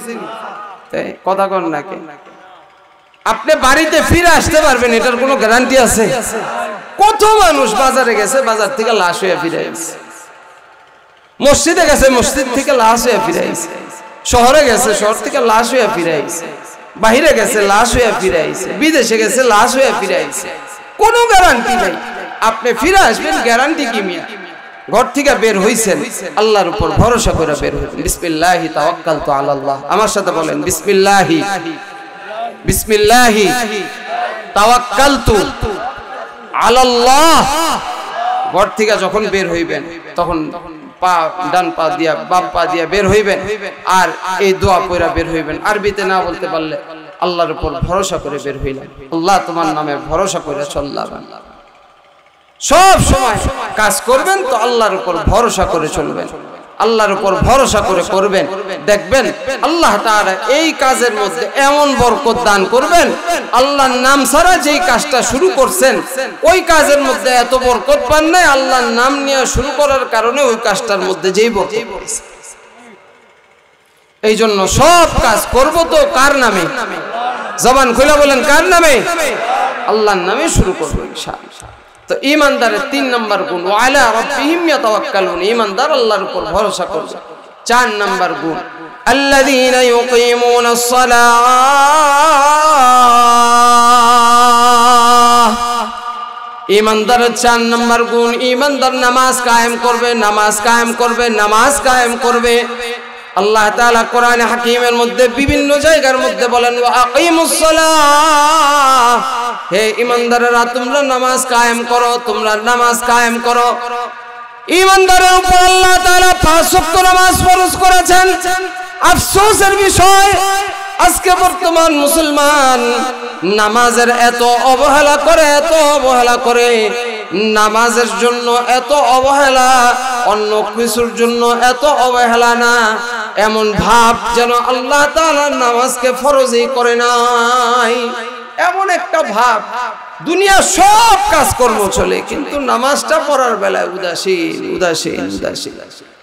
কথা কন নাকি আপনি বাড়িতে ফিরে আসতে পারবেন, এটার কোনো গ্যারান্টি আছে? কত মানুষ বাজারে গেছে, বাজার থেকে লাশ হয়ে ফিরে আসছে। মসজিদে গেছে, মসজিদ থেকে লাশ হয়ে ফিরে আসছে। শহরে গেছে, শহর থেকে লাশ হয়ে ফিরে আসছে। বাহিরে গেছে, লাশ হয়ে ফিরে আসছে। বিদেশে গেছে, লাশ হয়ে ফিরে আসছে। কোনো গ্যারান্টি নেই। আপনি ফিরে আসবেন গ্যারান্টি কি মিয়া? ঘর থেকে বের হইছেন, আল্লাহর উপর ভরসা করে বের হইছেন বিসমিল্লাহি তাওয়াক্কালতু আলাল্লাহ। আমার সাথে বলেন, বিসমিল্লাহি। বিসমিল্লাহি। তাওয়াক্কালতু আলাল্লাহ। ঘর থেকে যখন বের হইবেন, তখন পা, ডান পা দিয়া, বাম পা দিয়া বের হইবেন, আর এই দোয়া পয়রা বের হইবেন। আরবিতে না বলতে পারলে আল্লাহর উপর ভরসা করে বের হইলেন আল্লাহ তোমার নামে ভরসা করে চললাম। সব সময় কাজ করবেন তো আল্লাহর উপর ভরসা করে চলবেন। আল্লাহর উপর ভরসা করে করবেন। দেখবেন আল্লাহ তাআলা এই কাজের মধ্যে এমন বরকত দান করবেন। আল্লাহর নাম ছাড়া যেই কাজটা শুরু করছেন ওই কাজের মধ্যে এত বরকত পান নাই আল্লাহর নাম নিয়ে শুরু করার কারণে ওই কাজটার মধ্যে যেই বরকত এই জন্য সব কাজ করব তো কার নামে? জবান খুলে বলেন কার নামে? আল্লাহর নামে শুরু করব ইনশাআল্লাহ। তো ইমানদারের তিন নম্বর গুণ। ওয়ালা রব্বিহিম ইয়াতাওয়াক্কালুন। ইমানদার আল্লাহর উপর ভরসা করবে। চার নম্বর গুণ। আল্লাযীনা ইউকিমুনাস সালাহ। ইমানদার চার নম্বর গুণ। ইমানদার নামাজ কায়েম করবে, নামাজ কায়েম করবে, নামাজ কায়েম করবে। আল্লাহ তাআলা কোরআনে হাকিমের মধ্যে বিভিন্ন জায়গার মধ্যে বলেন হে ইমানদারেরা তোমরা নামাজ কায়েম করো, তোমরা নামাজ কায়েম করো। আল্লাহ তাআলা নামাজ করেছেন। আফসোসের বিষয়, আজকে বর্তমান মুসলমান নামাজের এত অবহেলা করে, এত অবহেলা করে নামাজের জন্য এত অবহেলা, অন্য কিছুর জন্য এত অবহেলা না। এমন ভাব যেন আল্লাহ নামাজকে ফরজই করে নাই। এমন একটা ভাব দুনিয়া সব কাজকর্ম চলে, কিন্তু নামাজটা পড়ার বেলায় উদাসীন উদাসীন উদাসীন।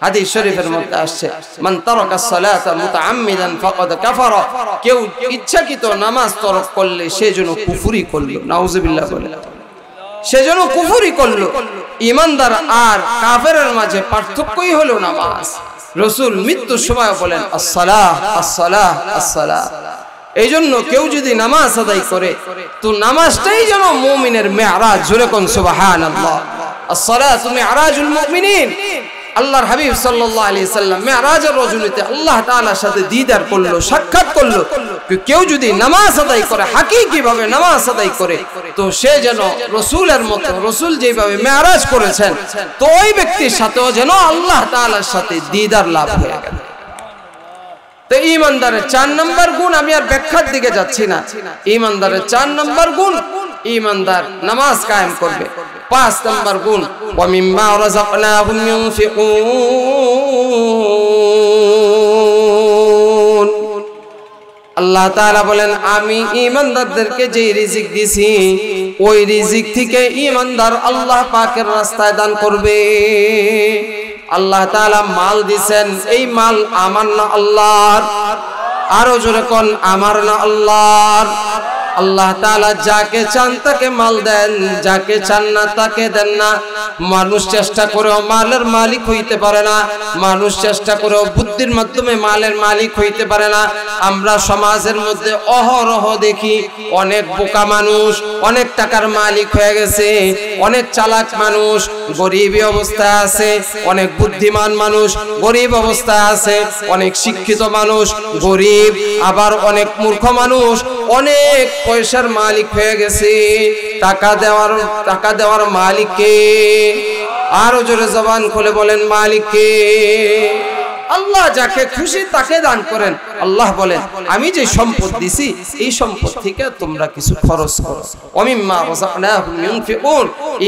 হাদিস শরীফের মধ্যে আসছে, মান তারাকা সালাতা মুতাআম্মিদান ফাকাদ কাফারা। কেউ ইচ্ছাকৃত নামাজ তরক করলে সে যেন কুফরি করল। নাউজুবিল্লাহ বলে। সেজন্য কুফুরি করল। ইমানদার আর কাফেরের মাঝে পার্থক্যই হলো নামাজ। রসুল মৃত্যুর সময় বলেন, আসসালাহ আসসালাহ আসসালাহ। এই জন্য কেউ যদি নামাজ আদায় করে, তো নামাজটাই যেন মুমিনের মেয়ারাজ। জোরে কোন সুবাহান আল্লাহ তুমি আরাজুল মুমিনিন। আল্লাহর হাবিব সাল্লাল্লাহু আলাইহি সাল্লাম মেরাজের রজনীতে আল্লাহ তাআলার সাথে দিদার করল, সাক্ষাৎ করল কেউ যদি নামাজ আদায় করে হাকিকি ভাবে নামাজ আদায় করে, তো সে যেন রসুলের মতো, রসুল যেভাবে মেরাজ করেছেন, তো ওই ব্যক্তির সাথেও যেন আল্লাহ তাআলার সাথে দিদার লাভ হয়ে গেল। তো ইমানদারের চার নম্বর গুণ আমি আর ব্যাখ্যার দিকে যাচ্ছি না। ইমানদারের চার নম্বর গুণ ইমানদার নামাজ কায়েম করবে। পাঁচ নম্বর গুণ, ওয়ামিম্মা রাযাকনাহুম ইউনফিকুন। আল্লাহ তাআলা বলেন, আমি ইমানদারদেরকে যে রিজিক দিছি, ওই রিজিক থেকে ইমানদার আল্লাহ পাকের রাস্তায় দান করবে। আল্লাহ তাআলা মাল দিছেন, এই মাল আমার না আল্লাহর। আরও জোরে কোন, আমার না আল্লাহর। আল্লাহ তাআলা যাকে চান তাকে মাল দেন, যাকে চান না তাকে দেন না। মানুষ চেষ্টা করেও মালের মালিক হইতে পারে না, মানুষ চেষ্টা করেও বুদ্ধির মাধ্যমে মালের মালিক হইতে পারে না। আমরা সমাজের মধ্যে অহরহ দেখি, অনেক বোকা মানুষ, অনেক টাকার মালিক হয়ে গেছে, অনেক চালাক মানুষ, গরিব অবস্থায় আছে, অনেক বুদ্ধিমান মানুষ, গরিব অবস্থায় আছে, অনেক শিক্ষিত মানুষ, গরিব, আবার অনেক মূর্খ মানুষ, অনেক পয়সার মালিক হয়ে গেছে। টাকা দেওয়ার টাকা দেওয়ার মালিক কে? আরও জোরে জবান খুলে বলেন মালিককে আল্লাহ যাকে খুশি তাকে দান করেন। আল্লাহ বলেন আমি যে সম্পদ দিছি এই সম্পদ থেকে তোমরা কিছু খরচ করো। অমিম্মা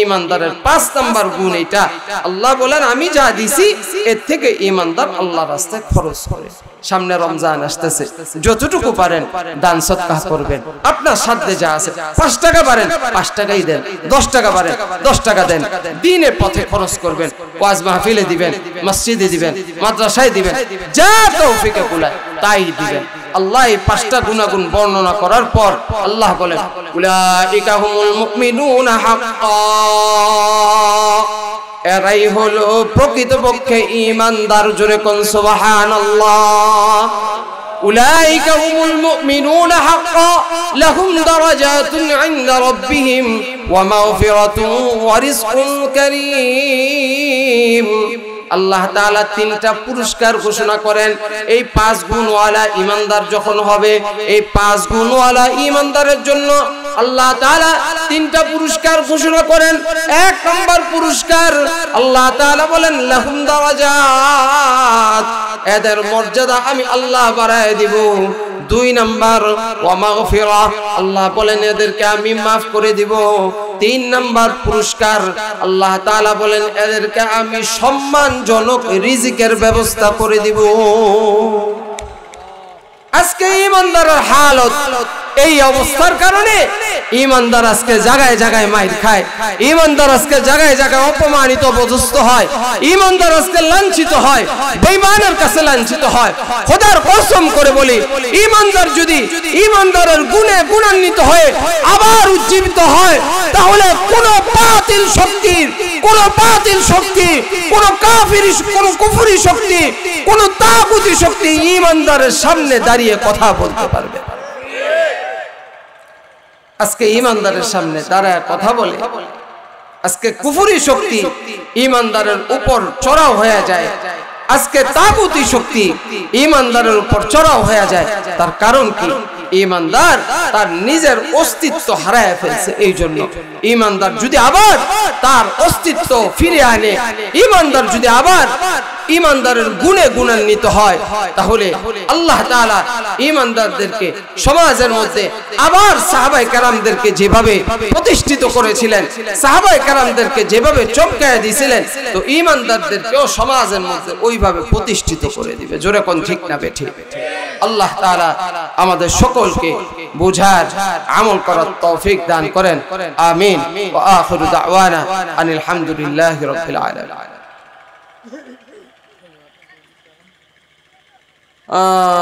ঈমানদারের পাঁচ নাম্বার গুণ এটা আল্লাহ বলেন আমি যা দিছি এর থেকে ঈমানদার আল্লাহর রাস্তায় খরচ করে। সামনে রমজান আসতেছে। যতটুকু পারেন দান সৎকার করবেন। আপনার সাধ্যে যা আছে পাঁচ টাকা পারেন পাঁচ টাকাই দেন দশ টাকা পারেন দশ টাকা দেন দিনের পথে খরচ করবেন ওয়াজ মাহফিলে দিবেন মসজিদে দিবেন। মাদ্রাসায় দিবেন যা তৌফিকে কুলায় তাই দিবেন আল্লাহ এই পাঁচটা গুণাগুণ বর্ণনা করার পর আল্লাহ বলেন উলাইকা হুমুল মুমিনুনা হাক্কা এরাই হলো প্রকৃতপক্ষে ইমানদার জোরে কোন সুবহানাল্লাহ أولئك هم المؤمنون حقا لهم درجات عند ربهم ومغفرة ورزق كريم আল্লাহ তাআলা তিনটা পুরস্কার ঘোষণা করেন। এই পাঁচ গুণওয়ালা ইমানদার যখন হবে, এই পাঁচ গুণওয়ালা ইমানদারের জন্য আল্লাহ তাআলা তিনটা পুরস্কার ঘোষণা করেন। এক নম্বর পুরস্কার আল্লাহ তাআলা বলেন, লাহুম দারাজাত এদের মর্যাদা আমি আল্লাহ বাড়ায় দিব। দুই নাম্বার আল্লাহ বলেন, এদেরকে আমি মাফ করে দিব। তিন নাম্বার পুরস্কার, আল্লাহ তালা বলেন, এদেরকে আমি সম্মানজনক রিজিকের ব্যবস্থা করে দিব। আজকে ইমানদারের হালত এই অবস্থার কারণে ইমানদার আজকে জায়গায় জায়গায় মাইর খায়। ইমানদার আজকে জায়গায় জায়গায় অপমানিত অপদস্থ হয়। ইমানদার আজকে লাঞ্ছিত হয়, বেঈমানের কাছে লাঞ্ছিত হয়। খোদার কসম করে বলি, ইমানদার যদি ইমানদারের গুণে গুণান্বিত হয়ে আবার উজ্জীবিত হয়, তাহলে কোন বাতিল শক্তির কোন বাতিল শক্তি, কোন কাফির, কোন কুফরি শক্তি, কোন তাগুতি শক্তি ইমানদারের সামনে দাঁড়িয়ে কথা বলতে পারবে না। আজকে ইমানদারের সামনে দাঁড়ায় কথা বলে। আজকে কুফুরি শক্তি ইমানদারের উপর চড়াও হয়ে যায়। আজকে তাগুতি শক্তি ইমানদারের উপর চড়াও হয়ে যায়। তার কারণ কি? ইমানদার তার নিজের অস্তিত্ব হারায় ফেলছে এই জন্য ইমানদার যদি আবার তার অস্তিত্ব ফিরে আনে ইমানদার যদি আবার ইমানদারের গুণে গুণান্বিত হয়, তাহলে আল্লাহ তাআলা ইমানদারদেরকে সমাজের মধ্যে আবার সাহাবাই কারামদেরকে যেভাবে প্রতিষ্ঠিত করেছিলেন সাহাবাই কারামদেরকে যেভাবে চমকায় দিয়েছিলেন তো ইমানদারদেরকেও সমাজের মধ্যে ওইভাবে প্রতিষ্ঠিত করে দিবে। জোরে কোন ঠিক না বেঠি আল্লাহ তাআলা আমাদের সকলকে বুঝার, আমল করার তৌফিক দান করেন। আমিন। ওয়া আখিরু দাওয়ানা আনিল হামদুলিল্লাহি রাব্বিল আলামিন। আহ